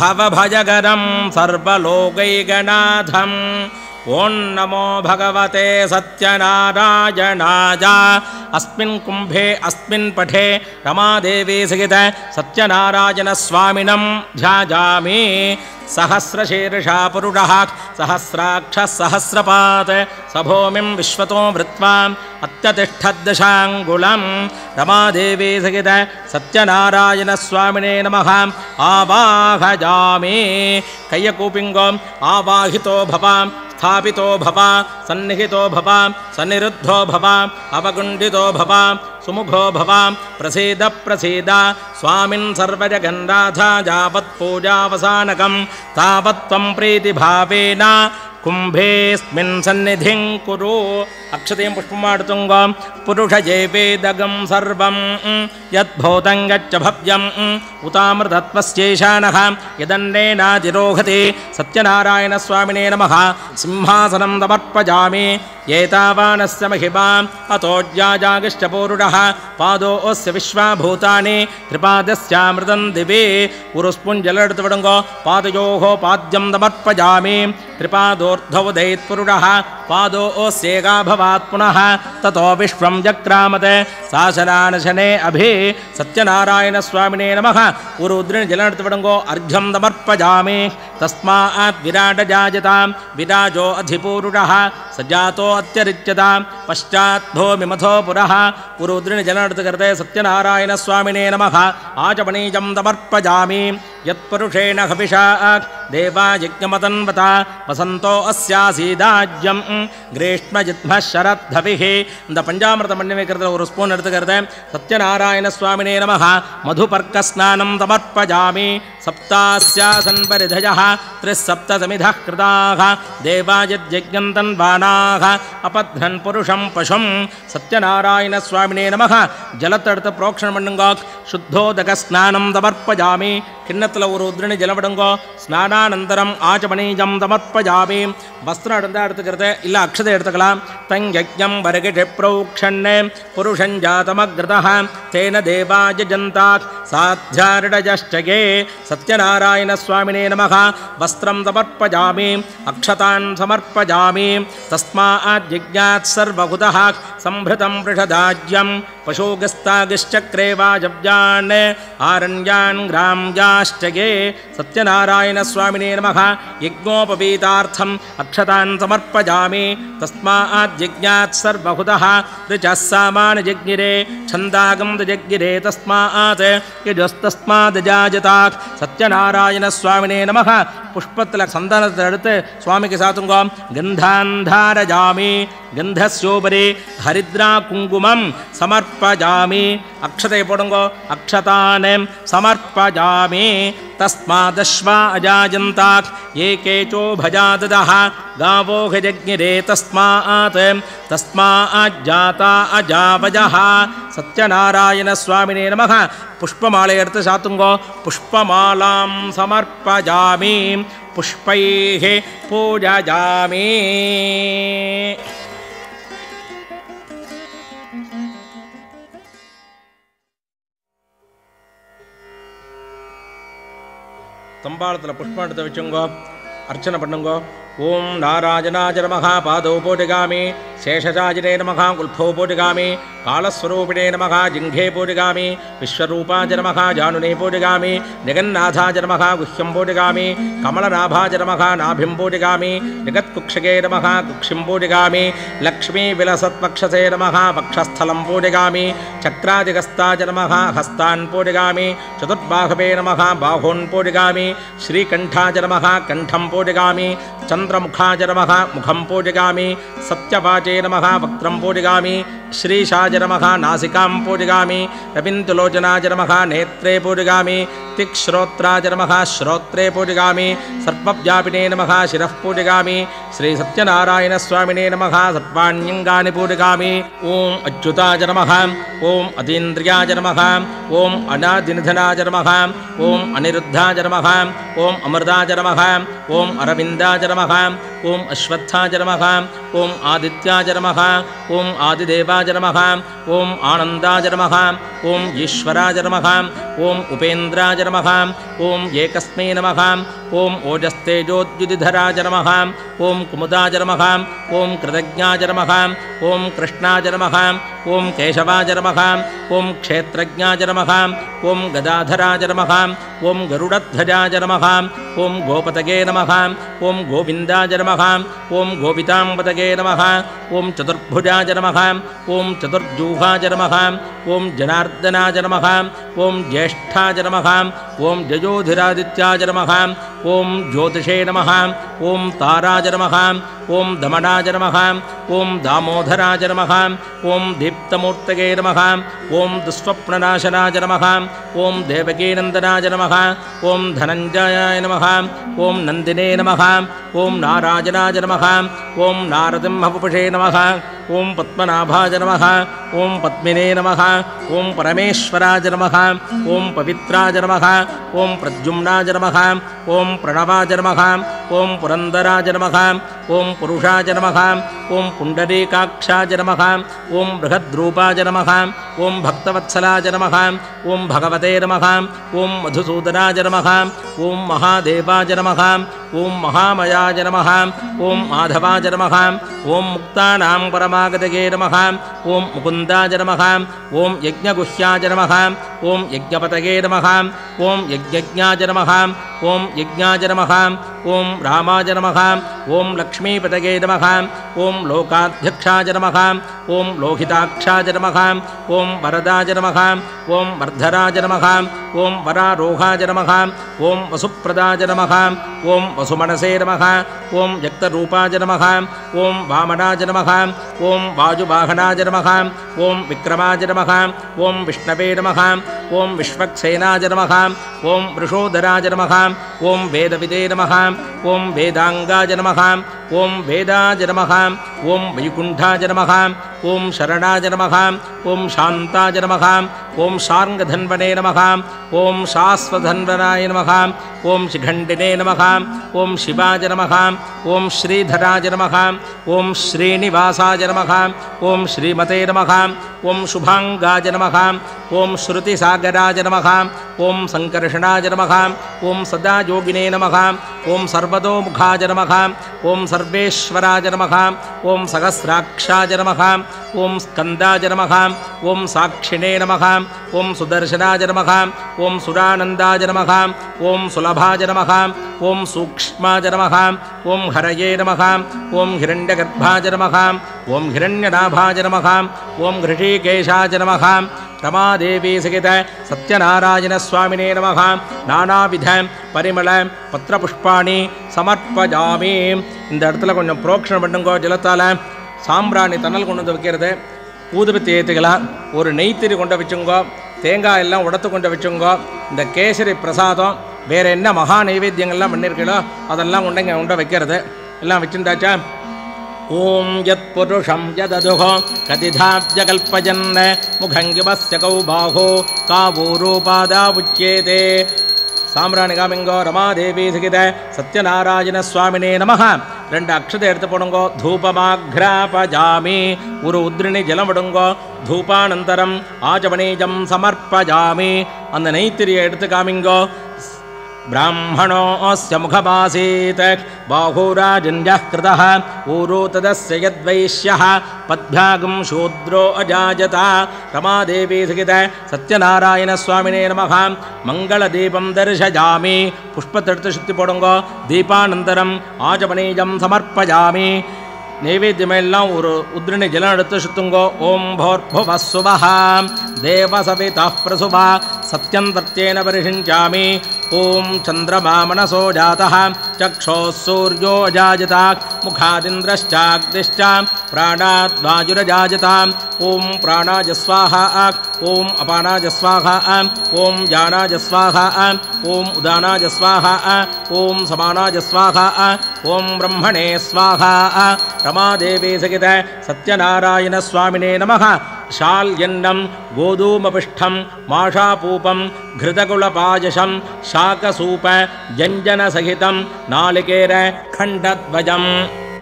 भवभजगरं सर्वलोकैगनाथम् ॐ नमो भगवते सत्यनारायणाय। अस्मिन् कुम्भे अस्मिन् पठे रमादेवी सहित सत्यनारायणस्वामिनं ध्यायामि। सहस्रशीर्षा पुरुषः सहस्राक्षः सहस्रपात्। स भूमिं विश्वतो अत्यतिष्ठद्दशाङ्गुलं। रमादेवी सहित सत्यनारायणस्वामिने नमः। आवाहयामि। कय्यकूपिङ्गोम् आवाहितो भवां स्थापितो भव सन्निहितो भव सन्निरुद्धो भव अवगुण्डितो भव सुमुखो भव प्रसीद प्रसीद स्वामिन् सर्वजगन्नाथा यावत् पूजावसानकं तावत् त्वं प्रीतिभावेन कुम्भेऽस्मिन् सन्निधिं कुरु। अक्षतें पुष्पमाडतुङ्गां पुरुषये वेदगं सर्वं। यद्भूतं गच्छ भव्यम्। उतामृतत्मस्यैशानः यदन्नेनातिरोहति सत्यनारायणस्वामिने नमः। सिंहासनं तमर्पयामि एतावानस्य महिमा। अतो ज्ञागिश्च पौरुडः पादो अस्य विश्वा भूतानि त्रिपादस्यामृदं दिवि पादयोः पाद्यं तमर्पयामि त्रिपादो ऊर्ध्वदयित्पुरुषः पादो ओस्येगा भवात् पुनः ततो विश्वं जक्रामते साशनानशने अभि सत्यनारायणस्वामिने नमः। उरुद्रिणजलनृतपडङ्गो अर्घ्यं समर्पयामि तस्मात् विराटजायतां विराजो अधिपूरुषः सजातो अत्यरिच्यतां पश्चाद्भो मिमथो पुरः। पुरुद्रिणजलनृतकृते सत्यनारायणस्वामिने नमः। आचमणीजं समर्पयामि यत्पुरुषेण हविषा देवा यज्ञमतन्वता वसन्तो अस्यासीदाज्यं கிரீஷ்மஜித்ம சரத்தபிஹி இந்த பஞ்சாமிரதம் பண்ணி வைக்கிறதுல ஒரு ஸ்பூன் எடுத்துக்கிறது சத்யநாராயண சுவாமினே நம மதுபர்க்க ஸ்நானம் தமர்ப்பஜாமி सप्तास्यासन् परिधयः त्रिस्सप्तसमिधः कृताः, देवायज्ञं तन्वानाः, अपध्नन् पुरुषं पशुं सत्यनारायणस्वामिने नमः। जलतडतप्रोक्षणमण्डुङ्गो शुद्धोदकस्नानं समर्पयामि किण्णतलवरुद्रिणि जलवडुङ्गो स्नानानन्तरम् आचमणीजं समर्पयामि वस्त्र कृते इल्ल अक्षते एतकलां तं यज्ञं वरगिषि पुरुषं जातमग्रतः। तेन देवायजन्तात् साध्यारिडयश्चये सत्यनारायणस्वामिने नमः। वस्त्रं समर्पयामि। अक्षतान् समर्पयामि। तस्माद् जज्ञात्सर्वभुतः सम्भृतं वृषदाज्यं। पशोगस्तागश्चक्रे वाजव्यान्। आरण्यान् ग्राम्याश्च ये सत्यनारायणस्वामिने नमः। यज्ञोपवीतार्थम् अक्षतान् समर्पयामि। तस्माद् जज्ञात् सर्वभुतः त्रिचः सामानजज्ञिरे छन्दागमदजज्ञिरे तस्मात्माद्जाजता சத்யநாராயண சுவாமினே நம புஷ்பத்தில் சந்தானத்தை எடுத்து சுவாமிக்கு சாத்துங்கோம் கந்தாந்தாரஜாமி கந்தசோபரி ஹரித்ரா குங்குமம் சமர்ப்பஜாமி. அக்ஷதை போடுங்கோ. அக்ஷதானம் சமர்ப்பஜாமி. तस्मादश्वा अजायन्ता ये केचो केचोभजा गावो हजज्ञिरे तस्मात्। तस्मा अजाता अजाभजः सत्यनारायणस्वामिने नमः। पुष्पमालयर्थ शातुङ्गो पुष्पमालां समर्पयामि पुष्पैः पूजयामि தம்பாளத்தில் புஷ்பம் வச்சுங்கோ அர்ச்சனை பண்ணுங்கோ. ॐ नाराजनाज नमः पादौपोटिगामि शेषराजिने नमः कुल्फोपोटिगामि कालस्वरूपिणे नमः जिङ्घे पूटिगामि विश्वरूपाज नमः जानुने पूटिगामि जगन्नाथाज नमः गुह्यं पूटिगामि कमलनाभाज नमः नाभिं पूटिगामि जगत्कुक्षके नमः कुक्षिं पूटिगामि लक्ष्मीविलसत्पक्षसे नमः पक्षस्थलं पूटिगामि चक्रादिगस्ताज नमः हस्तान् पूटिगामि चतुर्बाहवे नमः बाहून् पूटिगामि श्रीकण्ठाज नमः कण्ठं पूटिगामि चन्द्र चन्द्रमुखाय नम मुखम पूजगा सत्यवाचे नम, वक्त्रं पूजगा श्रीशाय नम, नासीका पूजगा रविन्दुलोचनाय नम, नेत्रे पूजगा तिक्श्रोत्राय नम, श्रोत्रे पूजयामि सर्पव्यापिने नमः, शिरः पूजयामि श्रीसत्यनारायणस्वामिने नम सर्वाण्यंगा पूजगा ओं अच्युताय नम ओं अतीन्द्रियाय नमः ओं अनादिनिधनाय नम ओं अनिरुद्धाय नम ओं अमृताय नम ओं अरविन्दाय नमः ॐ श्वत्थाचर्मः ओम् आदित्याचरमः ओम् आदिदेवाचरमः ॐ आनन्दाय नमः ॐ ईश्वराय नमः ॐ उपेन्द्राय नमः ॐ एकस्मै नमः ॐ नमहा नमः ॐ कुमुदाय नमः ॐ कृतज्ञाय नमः ॐ कृष्णाय नमः ॐ केशवाय नमः ॐ क्षेत्रज्ञाय नमः ॐ गदाधराय नमः ॐ गरुडध्वजाय नमः ॐ गोपतगे नमः ॐ गोविन्दाय नमः ॐ गोपिताम्बतगे नमः ॐ चतुर्भुजाय नमः ॐ चतुर्जू ऊहाजनमः ॐ जनार्दनाजनमः ओं ज्येष्ठाज नम ओं जयोधिरादित्याय नम ओं ज्योतिषे नम ओं ताराज नम ओं दमनाज नम ओं दामोधराज नम ओं दीप्तमूर्त नम ओं दुस्वप्ननाशनाज नम ओं देवकीनंदनाज नम ओं धनंजयाय नम ओं नंदिने नम ओं नाराजनाज नम ओं नारदिंहपुषे नम ओं पद्मनाभाज नम ओं पद्मे नम ओं परमेश्वराय नम ॐ पवित्राधर्मघ ॐ प्रद्युम्नाधर्मघम् प्रणवाजर्मघ ओम पुरंदराज नम ॐ पुरुषाज नम ॐ पुंडरीकाक्षाज नम ओं बृहद्रूपाज नम ॐ भक्तवत्सलाज नम ॐ भगवते नम ओम मधुसूदनाज नम ॐ महादेवाज नम ओम महामयाज नम ॐ माधवाज नमः ॐ मुक्तानां परमागतये नम ॐ मुकुंदाज नम ओं यज्ञगुह्याज नम ॐ यज्ञपतये नम ॐ यज्ञाज नम ॐ यज्ञाज नम ॐ रामाय नमः ॐ लक्ष्मीपतये नमः ॐ लोकाध्यक्षाय नमः ॐ लोहिताक्षाय नमः ॐ वरदाय नमः ॐ वर्धराय नमः ॐ वरारोहाय नमः ॐ वसुप्रदाय नमः ॐ वसुमनसे नमः ॐ व्यक्तरूपाय नमः ॐ वामनाय नमः ॐ वामनाचनमहः नमः ॐ विक्रमाय नमः ॐ विष्णवे नमः ॐ विश्वक्सेनाय नमः ॐ ओं नमः ॐ वेदविदे नमः ॐ वेदाङ्गाजन्महा ॐ वेदाजनमघा ॐ वैकुण्ठाजनमघा ॐ शरणाय नमः ॐ शान्ताय नमः ॐ शार्ङ्गधन्वने नमः ॐ शास्वधन्वनाय नमः ॐ शिखण्डिने नमः ॐ शिवाय नमः ॐ श्रीधराय नमः ॐ श्रीनिवासाय नमः ॐ श्रीमते नमः ॐ शुभाङ्गाय नमः ॐ श्रुतिसागराय नमः श्रुतिसागराजनमघा ओं सङ्कर्षणाजनमघा ओं सदायोगिने नमः ॐ सर्वतोमुखाय नमः ॐ सर्वेश्वराय नमः ॐ सहस्राक्षाय नमः ஓம் ஸ்கந்தாஜ நமகாம் ஓம் சாட்சிணே நமகாம் ஓம் சுதர்சனாஜ நமகாம் ஓம் சுரானந்தாஜ நமகாம் ஓம் சுலபாஜ நமகாம் ஓம் சூக்ஷ்மாஜ நமகாம் ஓம் ஹரயே நமகாம் ஓம் ஹிரண்யகர்பாஜ நமகாம் ஓம் ஹிரண்யநாபாஜ நமகாம் ஓம் ஹிருஷிகேஷாஜ நமகாம் ரமாதேவி சகித சத்யநாராயண சுவாமினே நமக நானாவித பரிமள பத்திரபுஷ்பாணி சமர்ப்பஜாமி. இந்த இடத்துல கொஞ்சம் புரோக்ஷணம் பண்ணுங்கோ ஜலத்தால். சாம்பிராணி தன்னல் கொண்டு வந்து வைக்கிறது ஊதுபத்தி ஏற்றுக்கலாம் ஒரு நெய்த்திரி கொண்டு வச்சுங்கோ தேங்காய் எல்லாம் உடத்து கொண்டு வச்சுங்கோ இந்த கேசரி பிரசாதம் வேறு என்ன மகா நைவேத்தியங்கள்லாம் பண்ணியிருக்கீங்களோ அதெல்லாம் கொண்டு இங்கே கொண்டு வைக்கிறது எல்லாம் வச்சுருந்தாச்சா ॐ यत्पुरुषं यदधुः कतिधाब्जकल्पयन् मुखङ्गिमस्य कौ बाहो कावूरूपादावुच्येते சாம்பிராணிகாமிங்கோ ரமாதேவி சிகித சத்யநாராயண சுவாமினே நமஹ. ரெண்டு அக்ஷதை எடுத்து போடுங்கோ. தூபமாக்ராபஜாமி. ஒரு உத்ரிணி ஜலம் விடுங்கோ. தூபானந்தரம் ஆஜமனீஜம் சமர்ப்பஜாமி. அந்த நெய்த்திரியை எடுத்து காமிங்கோ. ब्राह्मणोऽस्य मुखमासीत् बाहुराजन्यः कृतः ऊरो तदस्य यद्वैश्यः पद्भ्यागं शूद्रो अजायत रमादेवी सहित सत्यनारायणस्वामिने नमः मङ्गलदीपं दर्शयामि पुष्पतृतशुद्धि पोडुङ्गो दीपानन्तरम् आचमनीयं समर्पयामि நைவேத்தியமெல்லாம் ஒரு உத்ரணி ஜலம் எடுத்து சுத்துங்கோ ஓம் போர்புவ சுவஹா தேவசவிதா பிரசுவா சத்யம் தர்த்தேன பரிஷிஞ்சாமி ॐ चन्द्रमामनसो जातः चक्षोः सूर्यो जाजताक् मुखादिन्द्रश्चाग्निश्च प्राणाद्वायुरजाजताम् ॐ प्राणाजस्वाहा ॐ अपानाजस्वाहा ॐ जानाजस्वाहा ॐ उदानाजस्वाहा ॐ समानाजस्वाहा ॐ ब्रह्मणे स्वाहा। अ सत्यनारायणस्वामिने नमः। शाल्यन्नं गोधूमपिष्ठं माषापूपं घृतकुलपायशं शाकसूप जञ्जनसहितं नालिकेरखण्डध्वजं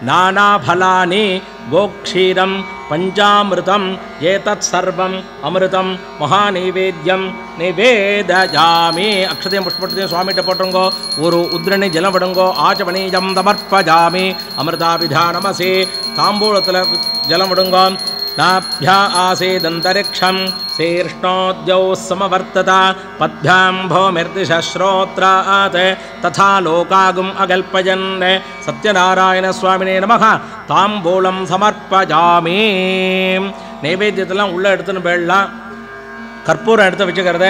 नानाफलानि गोक्षीरं पञ्चामृतम् एतत् सर्वम् अमृतं महानैवेद्यं நிவேதஜாமி அக்ஷதையும் புஷ்பத்தையும் சுவாமிகிட்ட போட்டுருங்கோ ஒரு உத்ரணி ஜலம் விடுங்கோ ஆச்சமணீயம் தமர்ப்பஜாமி அமிர்தாபிதானமசி தாம்பூலத்தில் ஜலம் விடுங்கோ नाभ्या आसीदन्तरिक्षं शीर्ष्णोद्यौ समवर्तत पद्भ्यां भौमिर्दिशश्रोत्रात् तथा लोकागुम् अकल्पयन् सत्यनारायणस्वामिने नमः ताम्बूलं समर्पयामि நைவேத்தியத்தெல்லாம் உள்ளே எடுத்துன்னு போயிடலாம் கற்பூரம் எடுத்து வச்சுக்கிறத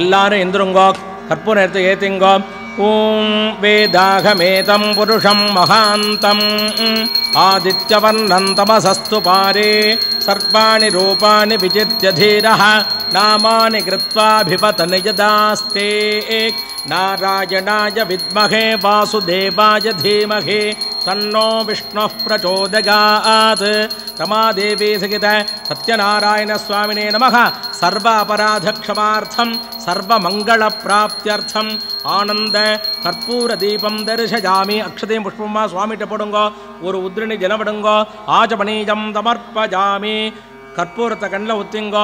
எல்லாரும் எந்திருங்கோ கற்பூரம் எடுத்து ஏத்திங்கோ ॐ वेदाघमेतं पुरुषं महान्तम् आदित्यवर्णं तमसस्तु पारे सर्वाणि रूपाणि विचित्य धीरः नामानि कृत्वाभिपतनि यदास्ते नारायणाय विद्महे वासुदेवाय धीमहे तन्नो विष्णुः प्रचोदयात् रमादेवी सहित सत्यनारायणस्वामिने नमः सर्व अपराधक्षमार्थं सर्वमङ्गलप्राप्त्यर्थं ஆனந்த கற்பூர தீபம் தரிசயாமி அக்ஷதையும் புஷ்பமா சுவாமிகிட்ட போடுங்கோ. ஒரு உத்ரணி ஜலம் விடுங்கோ ஆஜபணீஜம் தமர்ப்பஜாமி. கற்பூரத்தை கண்ணில் ஒத்திங்கோ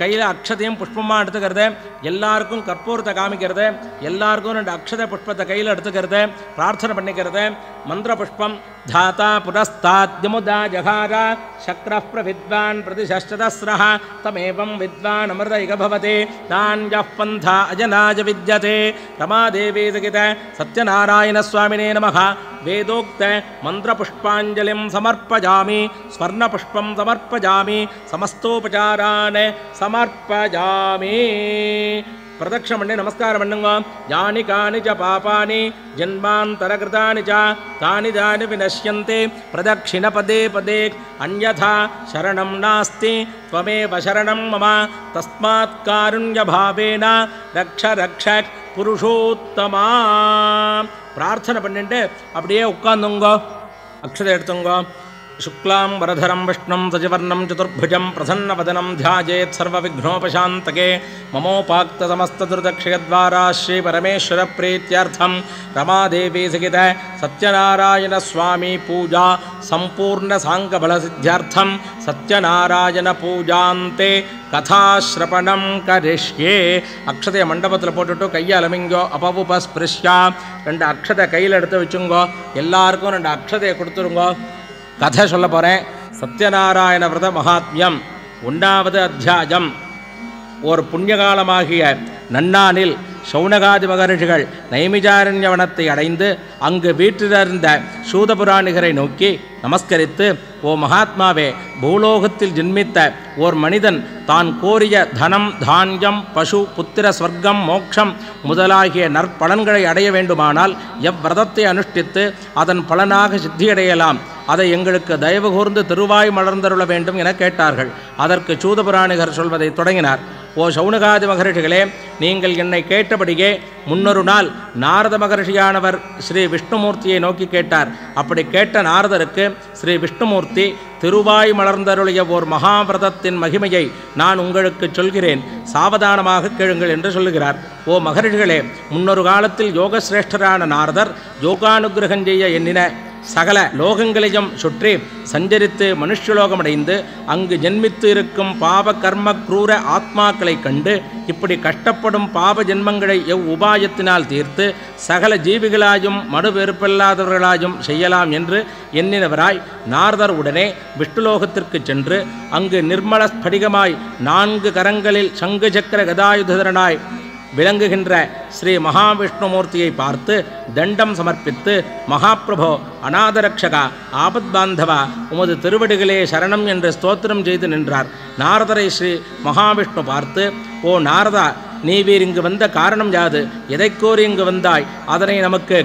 கையில் அக்ஷதையும் புஷ்பமாக எடுத்துக்கிறது. எல்லாருக்கும் கற்பூரத்தை காமிக்கிறது. எல்லாருக்கும் ரெண்டு அக்ஷத புஷ்பத்தை கையில் எடுத்துக்கிறது. பிரார்த்தனை பண்ணிக்கிறது. மந்திர புஷ்பம். धाता पुरस्ताद्यमुदा जघार शक्रः प्रविद्वान् प्रतिशश्चतस्रः तमेवं विद्वानमृतैक विद्वानमृतयिकभवते नान्यः पन्था अजनाय विद्यते। रमादेवेदगित सत्यनारायणस्वामिने नमः। वेदोक्त मन्त्रपुष्पाञ्जलिं समर्पयामि स्वर्णपुष्पं समर्पयामि समस्तोपचारान् समर्पयामि சமஸ்தோபச்சாரான் சமர்ப்பயாமி பிரதட்சணம் பண்ணி நமஸ்காரம் பண்ணுங்க யானி காணி ச பாபானி ஜன்மாந்தரகிருதானி ச தானி தானி வினஷ்யந்தே பிரதட்சிண பதே பதே அந்யதா சரணம் நாஸ்தி त्वमेव शरणं मम तस्मात् कारुण्यभावेन ரக்ஷ ரக்ஷ புருஷோத்தமா பிரார்த்தனை பண்ணிட்டு அப்படியே உட்காந்துங்கோ அக்ஷதை எடுத்துங்கோ शुक्लां वरधरं विष्णुं सजिवर्णं चतुर्भुजं प्रसन्नवदनं ध्यायेत् सर्वविघ्नोपशान्तके ममोपाक्तसमस्तदुर्दक्षयद्वारा श्रीपरमेश्वरप्रीत्यर्थं रमादेवी सहित सत्यनारायणस्वामी पूजा सम्पूर्णसाङ्गबलसिद्ध्यर्थं सत्यनारायणपूजान्ते கதாஸ்ரபணம் கரிஷ்யே அக்ஷதைய மண்டபத்தில் போட்டுட்டு கையை அலமிங்கோ அபவுபஸ்பிருஷ்யா ரெண்டு அக்ஷதை கையில் எடுத்து வச்சுங்கோ எல்லாருக்கும் ரெண்டு அக்ஷதையை கொடுத்துருங்கோ கதை சொல்ல போகிறேன் சத்யநாராயண விரத மகாத்மியம் ஒன்றாவது அத்தியாயம். ஒரு புண்ணியகாலமாகிய நன்னானில் சௌனகாதி மகரிஷிகள் நைமிஜாரண்ய வனத்தை அடைந்து அங்கு வீற்றிலிருந்த சூதபுராணிகரை நோக்கி நமஸ்கரித்து ஓ மகாத்மாவே பூலோகத்தில் ஜென்மித்த ஓர் மனிதன் தான் கோரிய தனம் தானியம் பசு புத்திர ஸ்வர்க்கம் மோட்சம் முதலாகிய நற்பலன்களை அடைய வேண்டுமானால் எவ்விரதத்தை அனுஷ்டித்து அதன் பலனாக சித்தியடையலாம். அதை எங்களுக்கு தயவு கூர்ந்து திருவாய் மலர்ந்தருள வேண்டும் என கேட்டார்கள். அதற்கு சூதபுராணிகர் சொல்வதை தொடங்கினார். ஓ சௌனகாதி மகரிஷிகளே நீங்கள் என்னை கேட்டபடியே முன்னொரு நாள் நாரத மகரிஷியானவர் ஸ்ரீ விஷ்ணுமூர்த்தியை நோக்கி கேட்டார். அப்படி கேட்ட நாரதருக்கு ஸ்ரீ விஷ்ணுமூர்த்தி திருவாய் மலர்ந்தருளிய ஓர் மகாவிரதத்தின் மகிமையை நான் உங்களுக்கு சொல்கிறேன். சாவதானமாக கேளுங்கள் என்று சொல்லுகிறார். ஓ மகரிஷிகளே முன்னொரு காலத்தில் யோகசிரேஷ்டரான நாரதர் யோகானுகிரகம் செய்ய எண்ணின சகல லோகங்களையும் சுற்றி சஞ்சரித்து மனுஷலோகமடைந்து அங்கு ஜென்மித்து இருக்கும் பாவ கர்ம குரூர ஆத்மாக்களை கண்டு இப்படி கஷ்டப்படும் பாவ ஜென்மங்களை எவ் உபாயத்தினால் தீர்த்து சகல ஜீவிகளாயும் மடு வெறுப்பில்லாதவர்களாயும் செய்யலாம் என்று எண்ணினவராய் நாரதர் உடனே விஷ்ணுலோகத்திற்கு சென்று அங்கு நிர்மல ஸ்படிகமாய் நான்கு கரங்களில் சங்கு சக்கர கதாயுதரனாய் விளங்குகின்ற ஸ்ரீ மகாவிஷ்ணுமூர்த்தியை பார்த்து தண்டம் சமர்ப்பித்து மகாபிரபோ அநாதரக்ஷகா ஆபத்பாந்தவா உமது திருவடிகளே சரணம் என்று ஸ்தோத்திரம் செய்து நின்றார். நாரதரை ஸ்ரீ மகாவிஷ்ணு பார்த்து ஓ நாரதா நீ வீர் இங்கு வந்த காரணம் யாது? எதை கோரி இங்கு வந்தாய்? அதனை நமக்கு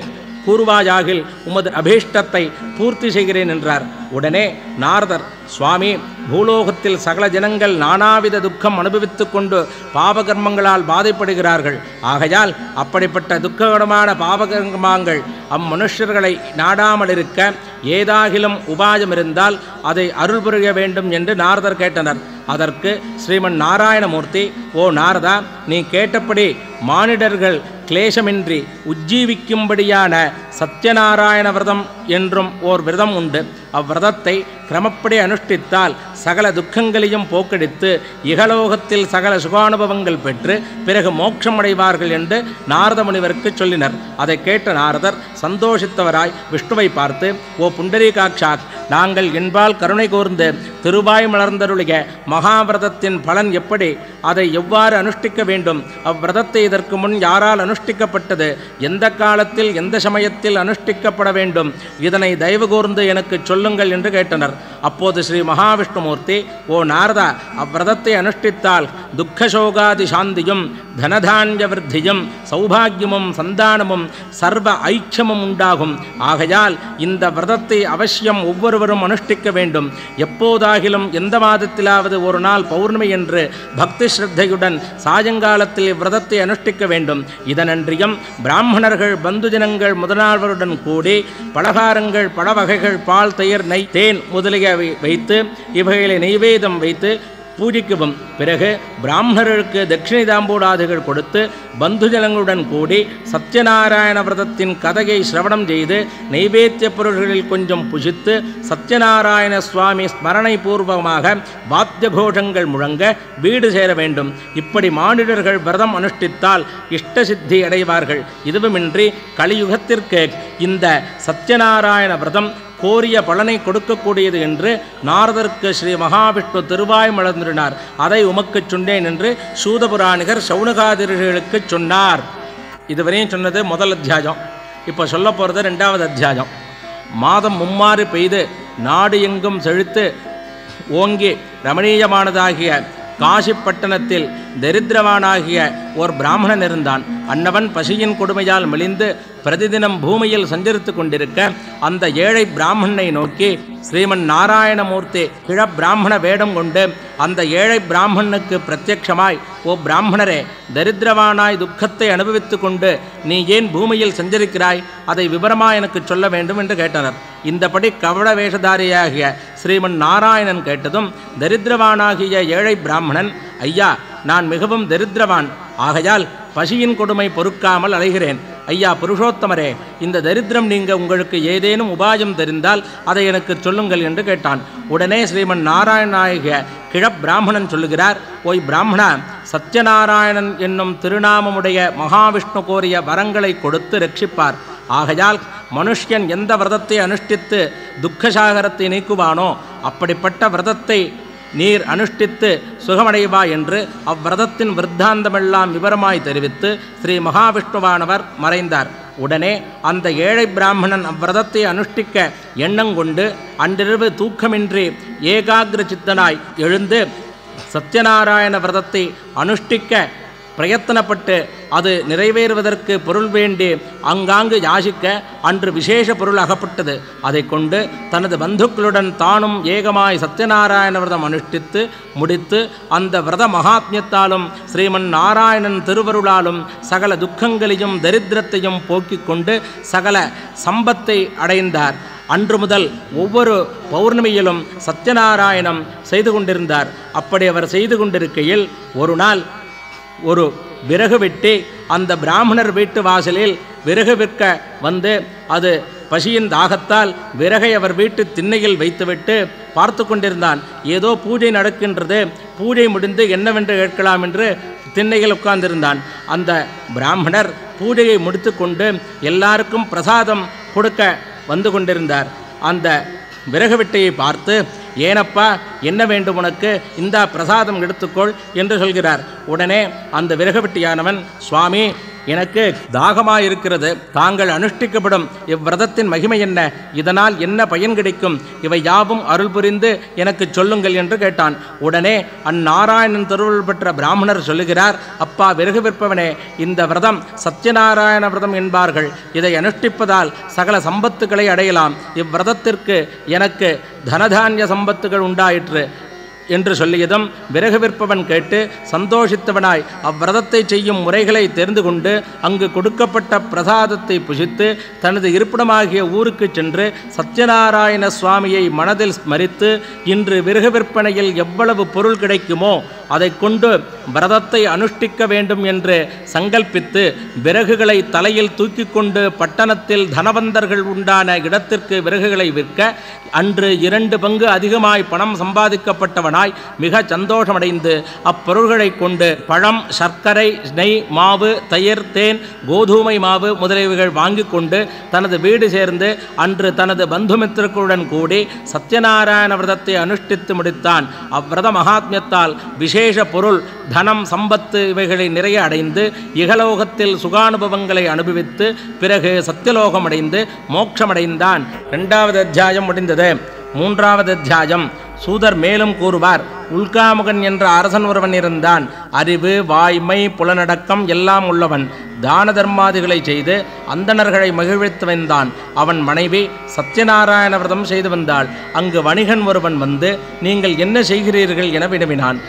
கூறுவாயாகில் உமது அபீஷ்டத்தை பூர்த்தி செய்கிறேன் என்றார். உடனே நாரதர் சுவாமி பூலோகத்தில் சகல ஜனங்கள் நானாவித துக்கம் அனுபவித்துக் கொண்டு பாபகர்மங்களால் பாதைப்படுகிறார்கள். ஆகையால் அப்படிப்பட்ட துக்ககரமான பாபகர்மங்கள் அம்மனுஷர்களை நாடாமல் இருக்க ஏதாகிலும் உபாயம் இருந்தால் அதை அருள் புரிய வேண்டும் என்று நாரதர் கேட்டனர். அதற்கு ஸ்ரீமன் நாராயணமூர்த்தி ஓ நாரதா நீ கேட்டபடி மானிடர்கள் கிளேசமின்றி உஜ்ஜீவிக்கும்படியான சத்யநாராயண விரதம் என்றும் ஓர் விரதம் உண்டு. அவ்விரதத்தை கிரமப்படி அனுஷ்டித்தால் சகல துக்கங்களையும் போக்கடித்து இகலோகத்தில் சகல சுகானுபவங்கள் பெற்று பிறகு மோட்சம் அடைவார்கள் என்று நாரத முனிவருக்கு சொல்லினர். அதை கேட்ட நாரதர் சந்தோஷித்தவராய் விஷ்ணுவை பார்த்து ஓ புண்டரீகாட்சாக் நாங்கள் என்பால் கருணை கூர்ந்து திருவாய் மலர்ந்தருளிய மகாவிரதத்தின் பலன் எப்படி? அதை எவ்வாறு அனுஷ்டிக்க வேண்டும்? அவ்விரதத்தை இதற்கு முன் யாரால் அனுஷ்டிக்கப்பட்டது? எந்த காலத்தில் எந்த சமயத்தில் அனுஷ்டிக்கப்பட வேண்டும்? இதனை தயவு கூர்ந்து எனக்கு சொல்லுங்கள் என்று கேட்டனர். அப்போது ஸ்ரீ மகாவிஷ்ணுமூர்த்தி ஓ நாரதா அவ்விரதத்தை அனுஷ்டித்தால் துக்கசோகாதி சாந்தியும் தனதானிய விருத்தியும் சௌபாகியமும் சந்தானமும் சர்வ ஐக்கியமும் உண்டாகும். ஆகையால் இந்த விரதத்தை அவசியம் ஒவ்வொருவரும் அனுஷ்டிக்க வேண்டும். எப்போதாகிலும் எந்த மாதத்திலாவது ஒரு நாள் பௌர்ணமி என்று பக்தி ஸ்ரத்தையுடன் சாயங்காலத்தில் விரதத்தை அனுஷ்டிக்க வேண்டும். இதனன்றியும் பிராமணர்கள் பந்துஜனங்கள் முதலாளருடன் கூடி பலகாரங்கள் பல வகைகள் பால் தயிர் நெய் தேன் முதலியவை வைத்து இவைகளை நெய்வேதம் வைத்து பூஜிக்கவும். பிறகு பிராமணர்களுக்கு தட்சிணை தாம்பூடாதிகள் கொடுத்து பந்துஜலங்களுடன் கூடி சத்யநாராயண விரதத்தின் கதையை சிரவணம் செய்து நைவேத்திய பொருள்களில் கொஞ்சம் புஷித்து சத்யநாராயண சுவாமி ஸ்மரணை பூர்வமாக வாத்திய கோஷங்கள் முழங்க வீடு சேர வேண்டும். இப்படி மானிடர்கள் விரதம் அனுஷ்டித்தால் இஷ்ட சித்தி அடைவார்கள். இதுவுமின்றி கலியுகத்திற்கு இந்த சத்யநாராயண விரதம் கோரிய பலனை கொடுக்கக்கூடியது என்று நாரதருக்கு ஸ்ரீ மகாவிஷ்ணு திருவாய் மலர்ந்திருந்தார். அதை உமக்குச் சொன்னேன் என்று சூதபுராணிகர் சவுனகாதிரிகளுக்கு சொன்னார். இதுவரையும் சொன்னது முதல் அத்தியாயம். இப்போ சொல்ல போகிறது ரெண்டாவது அத்தியாயம். மாதம் மும்மாறு பெய்து நாடு எங்கும் செழித்து ஓங்கி ரமணீயமானதாகிய காசிப்பட்டணத்தில் தரித்திரவானாகிய ஓர் பிராமணன் இருந்தான். அன்னவன் பசியின் கொடுமையால் மெலிந்து பிரதிதினம் பூமியில் சஞ்சரித்து கொண்டிருக்க அந்த ஏழை பிராமணனை நோக்கி ஸ்ரீமன் நாராயணமூர்த்தி கிழ பிராமண வேடம் கொண்டு அந்த ஏழை பிராமணனுக்கு பிரத்யக்ஷமாய் ஓ பிராமணரே தரித்திரவானாய் துக்கத்தை அனுபவித்து கொண்டு நீ ஏன் பூமியில் சஞ்சரிக்கிறாய்? அதை விவரமா எனக்கு சொல்ல வேண்டும் என்று கேட்டனர். இந்தபடி கவள வேஷதாரியாகிய ஸ்ரீமன் நாராயணன் கேட்டதும் தரித்திரவானாகிய ஏழை பிராமணன் ஐயா நான் மிகவும் தரித்திரவான். ஆகையால் பசியின் கொடுமை பொறுக்காமல் அலைகிறேன். ஐயா புருஷோத்தமரே இந்த தரித்திரம் நீங்க உங்களுக்கு ஏதேனும் உபாயம் தெரிந்தால் அதை எனக்கு சொல்லுங்கள் என்று கேட்டான். உடனே ஸ்ரீமன் நாராயணநாயக கிழப் பிராமணன் சொல்லுகிறார் ஓய் பிராமணா சத்யநாராயணன் என்னும் திருநாமமுடைய மகாவிஷ்ணு கோரிய வரங்களை கொடுத்து ரட்சிப்பார். ஆகையால் மனுஷ்யன் எந்த விரதத்தை அனுஷ்டித்து துக்கசாகரத்தை நீக்குவானோ அப்படிப்பட்ட விரதத்தை நீர் அனுஷ்டித்து சுகமடைவா என்று அவ்விரதத்தின் விருத்தாந்தமெல்லாம் விவரமாய் தெரிவித்து ஸ்ரீ மகாவிஷ்ணுவானவர் மறைந்தார். உடனே அந்த ஏழை பிராமணன் அவ்விரதத்தை அனுஷ்டிக்க எண்ணங்கொண்டு அன்றிரவு தூக்கமின்றி ஏகாகிர சித்தனாய் எழுந்து சத்யநாராயண விரதத்தை அனுஷ்டிக்க பிரயத்தனப்பட்டு அது நிறைவேறுவதற்கு பொருள் வேண்டி அங்காங்கு யாசிக்க அன்று விசேஷ பொருள் அகப்பட்டது. அதை கொண்டு தனது பந்துக்களுடன் தானும் ஏகமாய் சத்யநாராயண விரதம் அனுஷ்டித்து முடித்து அந்த விரத மகாத்மியத்தாலும் ஸ்ரீமன் நாராயணன் திருவருளாலும் சகல துக்கங்களையும் தரித்திரத்தையும் போக்கிக் கொண்டு சகல சம்பத்தை அடைந்தார். அன்று முதல் ஒவ்வொரு பௌர்ணமியிலும் சத்யநாராயணம் செய்து கொண்டிருந்தார். அப்படி அவர் செய்து கொண்டிருக்கையில் ஒரு நாள் ஒரு விறகு வெட்டி அந்த பிராமணர் வீட்டு வாசலில் விறகு விற்க வந்து அது பசியின் தாகத்தால் விறகை அவர் வீட்டு திண்ணையில் வைத்துவிட்டு பார்த்து கொண்டிருந்தான். ஏதோ பூஜை நடக்கின்றது. பூஜை முடிந்து என்னவென்று கேட்கலாம் என்று திண்ணையில் உட்கார்ந்திருந்தான். அந்த பிராமணர் பூஜையை முடித்துக்கொண்டு எல்லாருக்கும் பிரசாதம் கொடுக்க வந்து கொண்டிருந்தார். அந்த விறகு வெட்டையை பார்த்து ஏனப்பா என்ன வேண்டும் உனக்கு? இந்தா பிரசாதம் எடுத்துக்கொள் என்று சொல்கிறார். உடனே அந்த விறகு வெட்டியானவன் சுவாமி எனக்கு தாகமாயிருக்கிறது. தாங்கள் அனுஷ்டிக்கப்படும் இவ்விரதத்தின் மகிமை என்ன? இதனால் என்ன பயன் கிடைக்கும்? இவை யாவும் அருள் புரிந்து எனக்கு சொல்லுங்கள் என்று கேட்டான். உடனே அந்நாராயணன் திருவுள் பெற்ற பிராமணர் சொல்லுகிறார் அப்பா விறகு விற்பவனே இந்த விரதம் சத்யநாராயண விரதம் என்பார்கள். இதை அனுஷ்டிப்பதால் சகல சம்பத்துக்களை அடையலாம். இவ்விரதத்திற்கு எனக்கு தனதானிய சம்பத்துகள் உண்டாயிற்று. என்று சொல்லியதும் விறகு விற்பவன் கேட்டு சந்தோஷித்தவனாய் அவ்விரதத்தை செய்யும் முறைகளை தெரிந்து கொண்டு அங்கு கொடுக்கப்பட்ட பிரசாதத்தை புசித்து தனது இருப்பிடமாகிய ஊருக்கு சென்று சத்யநாராயண சுவாமியை மனதில் ஸ்மரித்து இன்று விறகு விற்பனையில் எவ்வளவு பொருள் கிடைக்குமோ அதை கொண்டு விரதத்தை அனுஷ்டிக்க வேண்டும் என்று சங்கல்பித்து விறகுகளை தலையில் தூக்கி கொண்டு பட்டணத்தில் தனவந்தர்கள் உண்டான இடத்திற்கு விறகுகளை விற்க அன்று இரண்டு பங்கு அதிகமாய் பணம் சம்பாதிக்கப்பட்டவன் சம்பாதிக்கப்பட்டவனாய் மிக சந்தோஷமடைந்து அப்பொருள்களை கொண்டு பழம் சர்க்கரை நெய் மாவு தயிர் தேன் கோதுமை மாவு முதலியவைகள் வாங்கி கொண்டு தனது வீடு சேர்ந்து அன்று தனது பந்துமித்திரர்களுடன் கூடி சத்யநாராயண விரதத்தை அனுஷ்டித்து முடித்தான். அவ்விரத மகாத்மியத்தால் விசேஷ பொருள் தனம் சம்பத்து இவைகளை நிறைய அடைந்து இகலோகத்தில் சுகானுபவங்களை அனுபவித்து பிறகு சத்தியலோகம் அடைந்து மோட்சமடைந்தான். இரண்டாவது அத்தியாயம் முடிந்தது. மூன்றாவது அத்தியாயம். சூதர் மேலும் கூறுவார் உல்காமுகன் என்ற அரசன் ஒருவன் இருந்தான். அறிவு வாய்மை புலனடக்கம் எல்லாம் உள்ளவன். தான தர்மாதிகளை செய்து அந்தணர்களை மகிழ்வித்து வந்தான். அவன் மனைவி சத்யநாராயண விரதம் செய்து வந்தாள். அங்கு வணிகன் ஒருவன் வந்து நீங்கள் என்ன செய்கிறீர்கள்? என வினவினான்.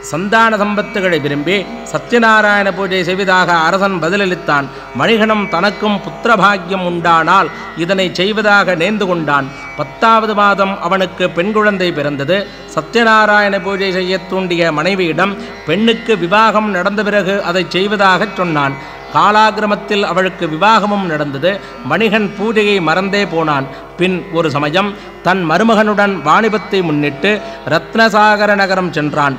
சந்தான சம்பத்துகளை விரும்பி சத்யநாராயண பூஜை செய்வதாக அரசன் பதிலளித்தான். மணிகணம் தனக்கும் புத்திரபாகியம் உண்டானால் இதனை செய்வதாக நேர்ந்து கொண்டான். பத்தாவது மாதம் அவனுக்கு பெண் குழந்தை பிறந்தது. சத்யநாராயண பூஜை செய்ய தூண்டிய மனைவியிடம் பெண்ணுக்கு விவாகம் நடந்த பிறகு அதை செய்வதாகச் சொன்னான். காலாகிரமத்தில் அவளுக்கு விவாகமும் நடந்தது. மணிகன் பூஜையை மறந்தே போனான். பின் ஒரு சமயம் தன் மருமகனுடன் வாணிபத்தை முன்னிட்டு ரத்னசாகர நகரம் சென்றான்.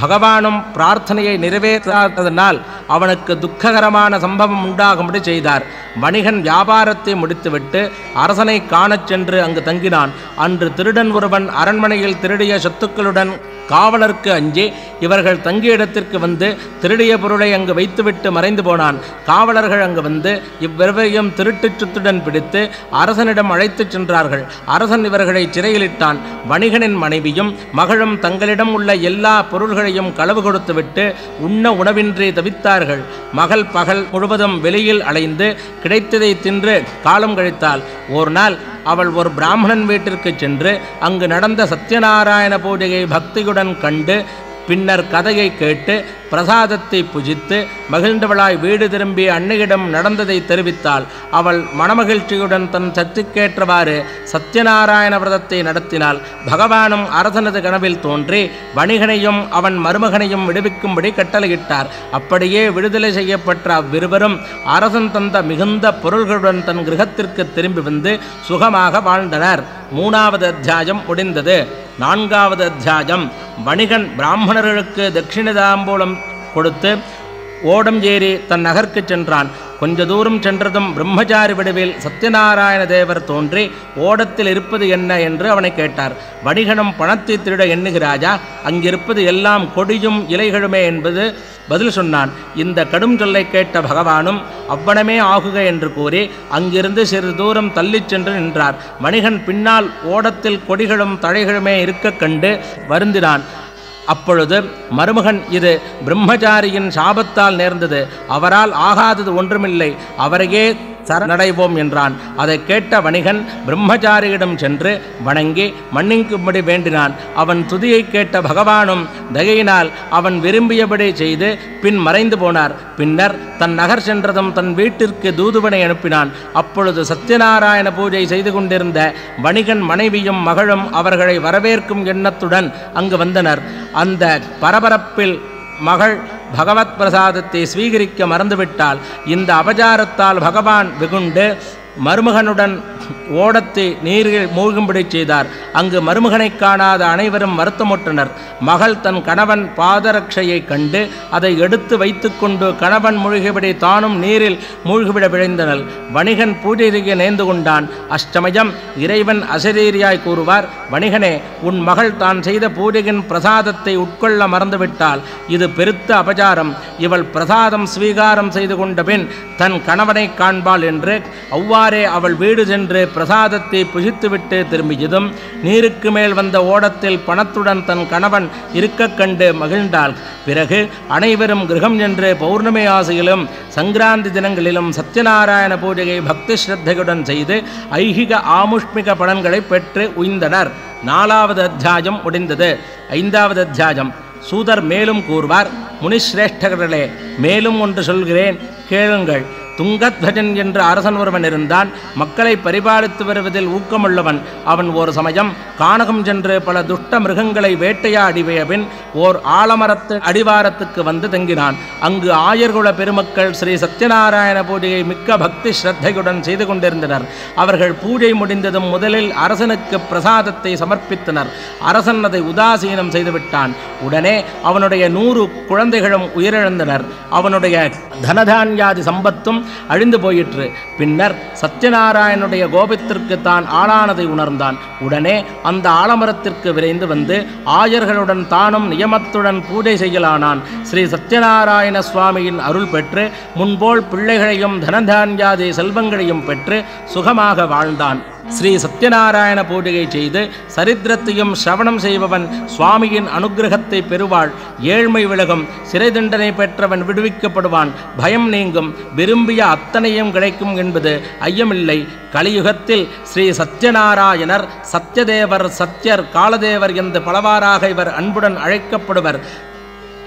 பகவானும் பிரார்த்தனையை நிறைவேற்றாததனால் அவனுக்கு துக்ககரமான சம்பவம் உண்டாகும்படி செய்தார். வணிகன் வியாபாரத்தை முடித்துவிட்டு அரசனை காணச் சென்று அங்கு தங்கினான். அன்று திருடன் ஒருவன் அரண்மனையில் திருடிய சொத்துக்களுடன் காவலருக்கு அஞ்சி இவர்கள் தங்கிய இடத்திற்கு வந்து திருடிய பொருளை அங்கு வைத்துவிட்டு மறைந்து போனான். காவலர்கள் அங்கு வந்து இவ்விரவையும் திருட்டுச் சொத்துடன் பிடித்து அரசனிடம் அழைத்துச் சென்றார்கள். அரசன் இவர்களை சிறையிலிட்டான். வணிகனின் மனைவியும் மகளும் தங்களிடம் உள்ள எல்லா பொருள்களையும் களவு கொடுத்துவிட்டு உண்ண உணவின்றி தவித்தார்கள். மகள் பகல் முழுவதும் வெளியில் அலைந்து கிடைத்ததை தின்று காலம் கழித்தாள். ஒரு நாள் அவள் ஒரு பிராமணன் வீட்டிற்கு சென்று அங்கு நடந்த சத்யநாராயண பூஜையை பக்தியுடன் கண்டு பின்னர் கதையை கேட்டு பிரசாதத்தை புஜித்து மகிழ்ந்தவளாய் வீடு திரும்பி அன்னையிடம் நடந்ததை தெரிவித்தாள். அவள் மனமகிழ்ச்சியுடன் தன் சக்திக்கேற்றவாறு சத்யநாராயண விரதத்தை நடத்தினாள். பகவானும் அரசனது கனவில் தோன்றி வணிகனையும் அவன் மருமகனையும் விடுவிக்கும்படி கட்டளையிட்டார். அப்படியே விடுதலை செய்யப்பட்ட அவ்விருவரும் அரசன் தந்த மிகுந்த பொருள்களுடன் தன் கிரகத்திற்கு திரும்பி வந்து சுகமாக வாழ்ந்தனர். மூணாவது அத்தியாயம் முடிந்தது. நான்காவது அத்தியாயம். வணிகன் பிராமணர்களுக்கு தட்சிணதாம்பூலம் கொடுத்து ஓடம் ஏறி தன் நகர்க்கு சென்றான். கொஞ்ச தூரம் சென்றதும் பிரம்மச்சாரி வடிவில் சத்யநாராயண தேவர் தோன்றி ஓடத்தில் இருப்பது என்ன? என்று அவனை கேட்டார். வணிகனும் பணத்தை திருட எண்ணுகிறாயா? அங்கிருப்பது எல்லாம் கொடியும் இலைகளுமே என்பது பதில் சொன்னான் இந்த கடும் சொல்லை கேட்ட பகவானும் அவ்வனமே ஆகுக என்று கூறி அங்கிருந்து சிறிது தூரம் தள்ளிச் சென்று நின்றார். மணிகன் பின்னால் ஓடத்தில் கொடிகளும் தழைகளுமே இருக்கக் கண்டு வருந்தினான். அப்பொழுது மருமகன் இது பிரம்மச்சாரியின் சாபத்தால் நேர்ந்தது. அவரால் ஆகாதது ஒன்றுமில்லை. அவரையே சரணடைவோம் என்றான். அதை கேட்ட வணிகன் பிரம்மச்சாரியிடம் சென்று வணங்கி மன்னிக்கும்படி வேண்டினான். அவன் துதியை கேட்ட பகவானும் தகையினால் அவன் விரும்பியபடி செய்து பின் மறைந்து போனார். பின்னர் தன் நகர் சென்றதும் தன் வீட்டிற்கு தூதுவனை அனுப்பினான். அப்பொழுது சத்யநாராயண பூஜை செய்து கொண்டிருந்த வணிகன் மனைவியும் மகளும் அவர்களை வரவேற்கும் எண்ணத்துடன் அங்கு வந்தனர். அந்த பரபரப்பில் மகள் பகவத் பிரசாதத்தை ஸ்வீகரிக்க மறந்துவிட்டால் இந்த அபச்சாரத்தால் பகவான் வெகுண்டு மருமகனுடன் ஓடத்தை நீரில் மூழ்கும்படி செய்தார். அங்கு மருமகனை காணாத அனைவரும் வருத்தமுற்றனர். மகள் தன் கணவன் பாதரட்சையை கண்டு அதை எடுத்து வைத்துக்கொண்டு கணவன் மூழ்கிபடி தானும் நீரில் மூழ்கிவிட விழைந்தனர். வணிகன் பூஜை செய்ய நேர்ந்து கொண்டான். அஷ்டமயம் இறைவன் அசரீரியாய் கூறுவார் வணிகனே உன் மகள் தான் செய்த பூஜையின் பிரசாதத்தை உட்கொள்ள மறந்துவிட்டால் இது பெருத்த அபச்சாரம். இவள் பிரசாதம் ஸ்வீகாரம் செய்து கொண்ட பின் தன் கணவனை காண்பாள் என்று அவ்வாறு அவள் வீடு சென்று பிரசாதத்தை புசித்துவிட்டு திரும்பியதும் நீருக்கு மேல் வந்த ஓடத்தில் பணத்துடன் தன் கணவன் இருக்கக் கண்டு மகிழ்ந்தாள். பிறகு அனைவரும் கிரகம் என்று பௌர்ணமி ஆசையிலும் சங்கிராந்தி தினங்களிலும் சத்யநாராயண பூஜையை பக்தி ஸ்ரத்தையுடன் செய்து ஐகிக ஆமுஷ்மிக பலன்களை பெற்று உய்ந்தனர். நாலாவது அத்தியாயம் முடிந்தது. ஐந்தாவது அத்தியாயம். சூதர் மேலும் கூறுவார் முனிஸ்ரேஷ்டர்களே மேலும் ஒன்று சொல்கிறேன் கேளுங்கள். துங்கத்வஜன் என்ற அரசன் ஒருவன் இருந்தான். மக்களை பரிபாலித்து வருவதில் ஊக்கமுள்ளவன். அவன் ஒரு சமயம் கானகம் சென்று பல துஷ்ட மிருகங்களை வேட்டையாடிய பின் ஓர் ஆலமரத்து அடிவாரத்துக்கு வந்து தங்கினான். அங்கு ஆயர்குல பெருமக்கள் ஸ்ரீ சத்யநாராயண பூஜையை மிக்க பக்தி ஸ்ரத்தையுடன் செய்து கொண்டிருந்தனர். அவர்கள் பூஜை முடிந்ததும் முதலில் அரசனுக்கு பிரசாதத்தை சமர்ப்பித்தனர். அரசன் அதை உதாசீனம் செய்துவிட்டான். உடனே அவனுடைய நூறு குழந்தைகளும் உயிரிழந்தனர். அவனுடைய தனதான்யாதி சம்பத்தும் அழிந்து போயிற்று. பின்னர் சத்யநாராயணுடைய கோபத்திற்கு தான் ஆளானதை உணர்ந்தான். உடனே அந்த ஆலமரத்திற்கு விரைந்து வந்து ஆயர்களுடன் தானும் நியமத்துடன் பூஜை செய்யலானான். ஸ்ரீ சத்யநாராயண சுவாமியின் அருள் பெற்று முன்போல் பிள்ளைகளையும் தனதான்யாதி செல்வங்களையும் பெற்று சுகமாக வாழ்ந்தான். ஸ்ரீ சத்யநாராயண பூஜையை செய்து சரித்திரத்தையும் சிரவணம் செய்பவன் சுவாமியின் அனுக்கிரகத்தை பெறுவாள். ஏழ்மை விலகும் சிறை தண்டனை பெற்றவன் விடுவிக்கப்படுவான். பயம் நீங்கும் விரும்பிய அத்தனையும் கிடைக்கும் என்பது ஐயமில்லை. கலியுகத்தில் ஸ்ரீ சத்யநாராயணர் சத்யதேவர் சத்யர் காலதேவர் என்று பலவாறாக இவர் அன்புடன் அழைக்கப்படுவர்.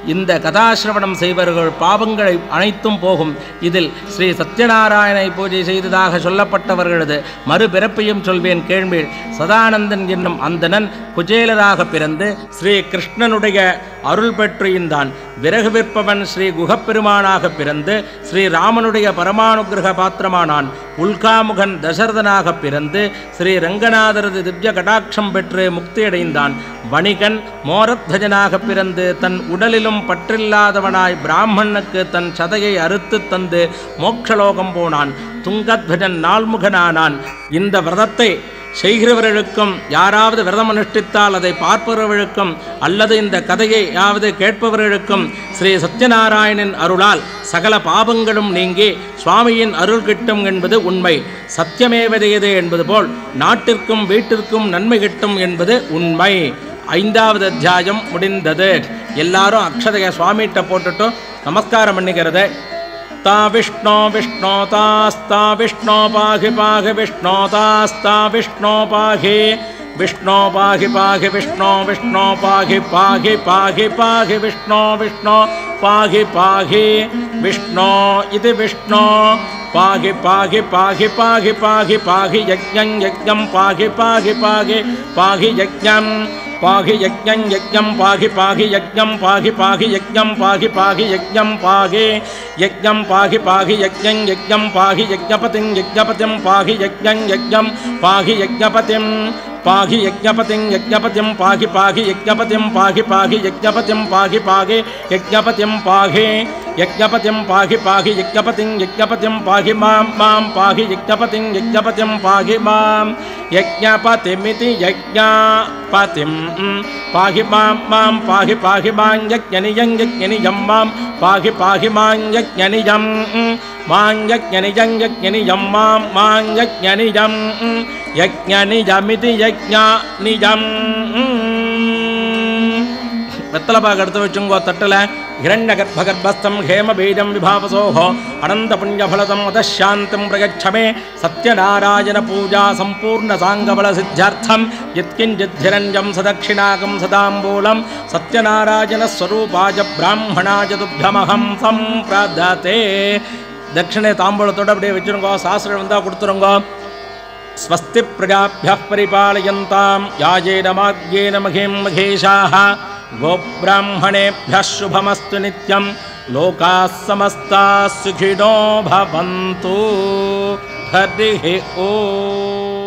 இந்த கதாசிரவணம் செய்வர்கள் பாவங்களை அனைத்தும் போகும். இதில் ஸ்ரீ சத்யநாராயணை பூஜை செய்ததாக சொல்லப்பட்டவர்களது மறுபிறப்பையும் சொல்வேன் கேள்வீள் சதானந்தன் என்னும் அந்தணன் குஜேலராக பிறந்து ஸ்ரீ கிருஷ்ணனுடைய அருள் பெற்றிருந்தான் விறகு விற்பவன் ஸ்ரீ குகப்பெருமானாக பிறந்து ஸ்ரீ ராமனுடைய பரமானுகிரக பாத்திரமானான் உல்காமுகன் தசரதனாக பிறந்து ஸ்ரீ ரங்கநாதரது திவ்ய கடாட்சம் பெற்று முக்தியடைந்தான். வணிகன் மோரத்வஜனாக பிறந்து தன் உடலிலும் பற்றில்லாதவனாய் பிராமணனுக்கு தன் சதையை அறுத்து தந்து மோட்சலோகம் போனான். துங்கத்வஜன் நாள்முகனானான் இந்த விரதத்தை செய்கிறவர்களுக்கும் யாராவது விரதம் அனுஷ்டித்தால் அதை பார்ப்பவர்களுக்கும் அல்லது இந்த கதையை யாவது கேட்பவர்களுக்கும் ஸ்ரீ சத்யநாராயணன் அருளால் சகல பாபங்களும் நீங்கி சுவாமியின் அருள் கிட்டும் என்பது உண்மை. சத்தியமேவதையது என்பது போல் நாட்டிற்கும் வீட்டிற்கும் நன்மை கிட்டும் என்பது உண்மை. ஐந்தாவது அத்தியாயம் முடிந்தது. எல்லாரும் அக்ஷதைய சுவாமிகிட்ட போட்டுட்டும் நமஸ்காரம் பண்ணிக்கிறத. ता विष्णो विष्णो तास्ता विष्णो पाहि पाहि विष्णो तास्ता विष्णो पाहि विष्णो पाहि पाहि विष्णो विष्णो पाहि पाहि पाहि पाहि विष्णो विष्णो पाहि पाहि विष्णो इति विष्णो पाहि पाहि पाहि पाहि पाहि पाहि यज्ञं यज्ञं पाहि पाहि पाहि पाहि यज्ञं पाहि यज्ञं यज्ञं पाहि पाहि यज्ञं पाहि पाहि यज्ञं पाहि पाहि यज्ञं पाहि। यज्ञं पाहि पाहि यज्ञं यज्ञं पाहि यज्ञपतिं यज्ञपतिं, पाहि यज्ञं यज्ञं पाहि यज्ञपतिं। पाहि यज्ञपतिं यज्ञपतिं पाहि पाहि यज्ञपतिं पाहि पाहि यज्ञपतिं पाहि पाहि यज्ञपतिं पाहि। यज्ञपतिं पाहि पाहि यज्ञपतिं यज्ञपतिं पाहि मां मां पाहि यज्ञपतिं यज्ञपतिं पाहि मां। यज्ञपतिमिति यज्ञपतिं पाहि मां मां पाहि पाहि मां यज्ञनियं यज्ञनियं मां पाहि पाहि मां यज्ञनियं। मां यज्ञनियं यज्ञनियं मां मां यज्ञनियं। यज्ञनियमिति यज्ञनियम् വെത്തലപാകടുത്തുവെച്ചുങ്കോ തട്ടില് ഹിരണ്യഗർഭഗർഭസ്ഥം ഹേമബീജം വിഭാവസോഹോ അനന്തപുണ്യഫലതം അതശാന്തം പ്രയച്ഛമേ സത്യനാരായണ പൂജാ സമ്പൂർണ്ണ സാംഗബലസിദ്ധ്യർത്ഥം യത്കിഞ്ചിദ്ധിരഞ്ജം സദക്ഷിണാകം സദാംബൂളം സത്യനാരായണസ്വരൂപാജ ബ്രാഹ്മണാജ തുഭ്യമഹം സംപ്രദത്തെ தட்சிணை தாம்பூலத்தோடு அப்படியே வச்சுருங்கோ சாஸ்திரம் வந்தால் கொடுத்துருங்கோ ஸ்வஸ்தி பிரஜாபிய பரிபாலயந்தாம் யாஜேன மார்கேன மகேம் மகேஷாக गोब्राह्मणेभ्यः शुभमस्तु नित्यं। लोकाः समस्ताः सुखिनो भवन्तु। हरिः ओ।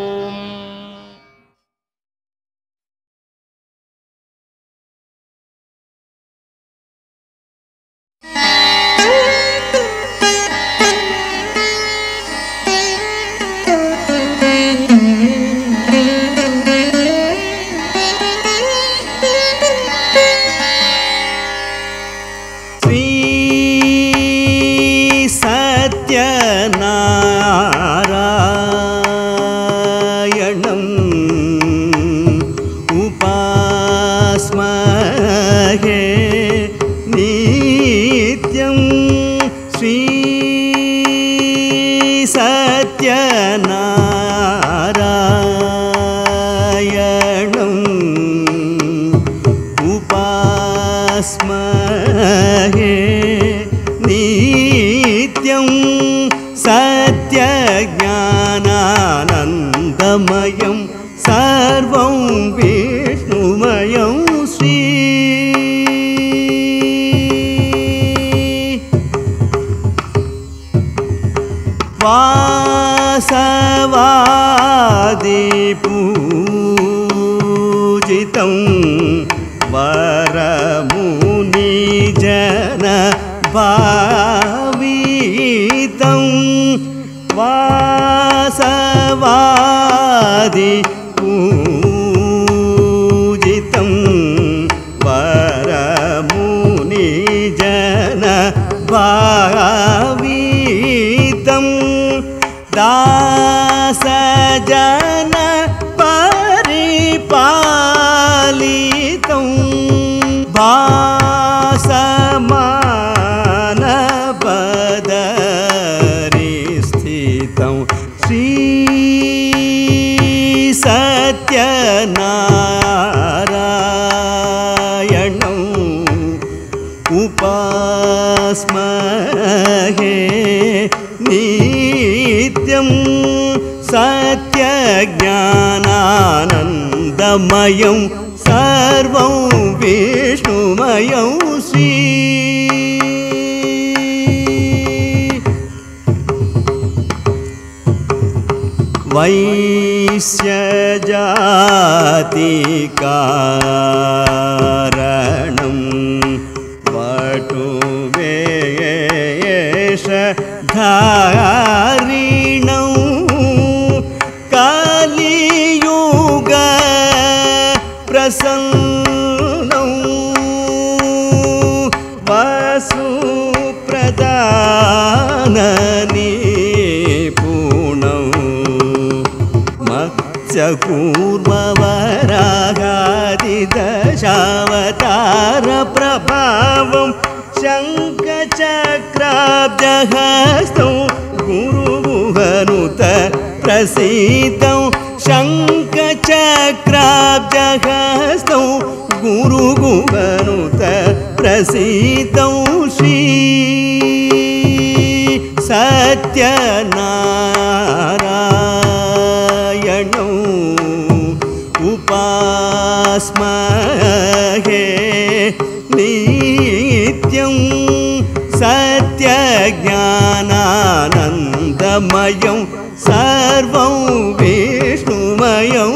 वैश्यजातिकार पूर्ववरागादि दशावतार प्रभावं प्रसीतौ गुरुगुमनुत गुरुगुहनुत प्रसीतौ श्री सत्यनारा स्महे नित्यं सत्यज्ञानानन्दमयं सर्वं विष्णुमयम्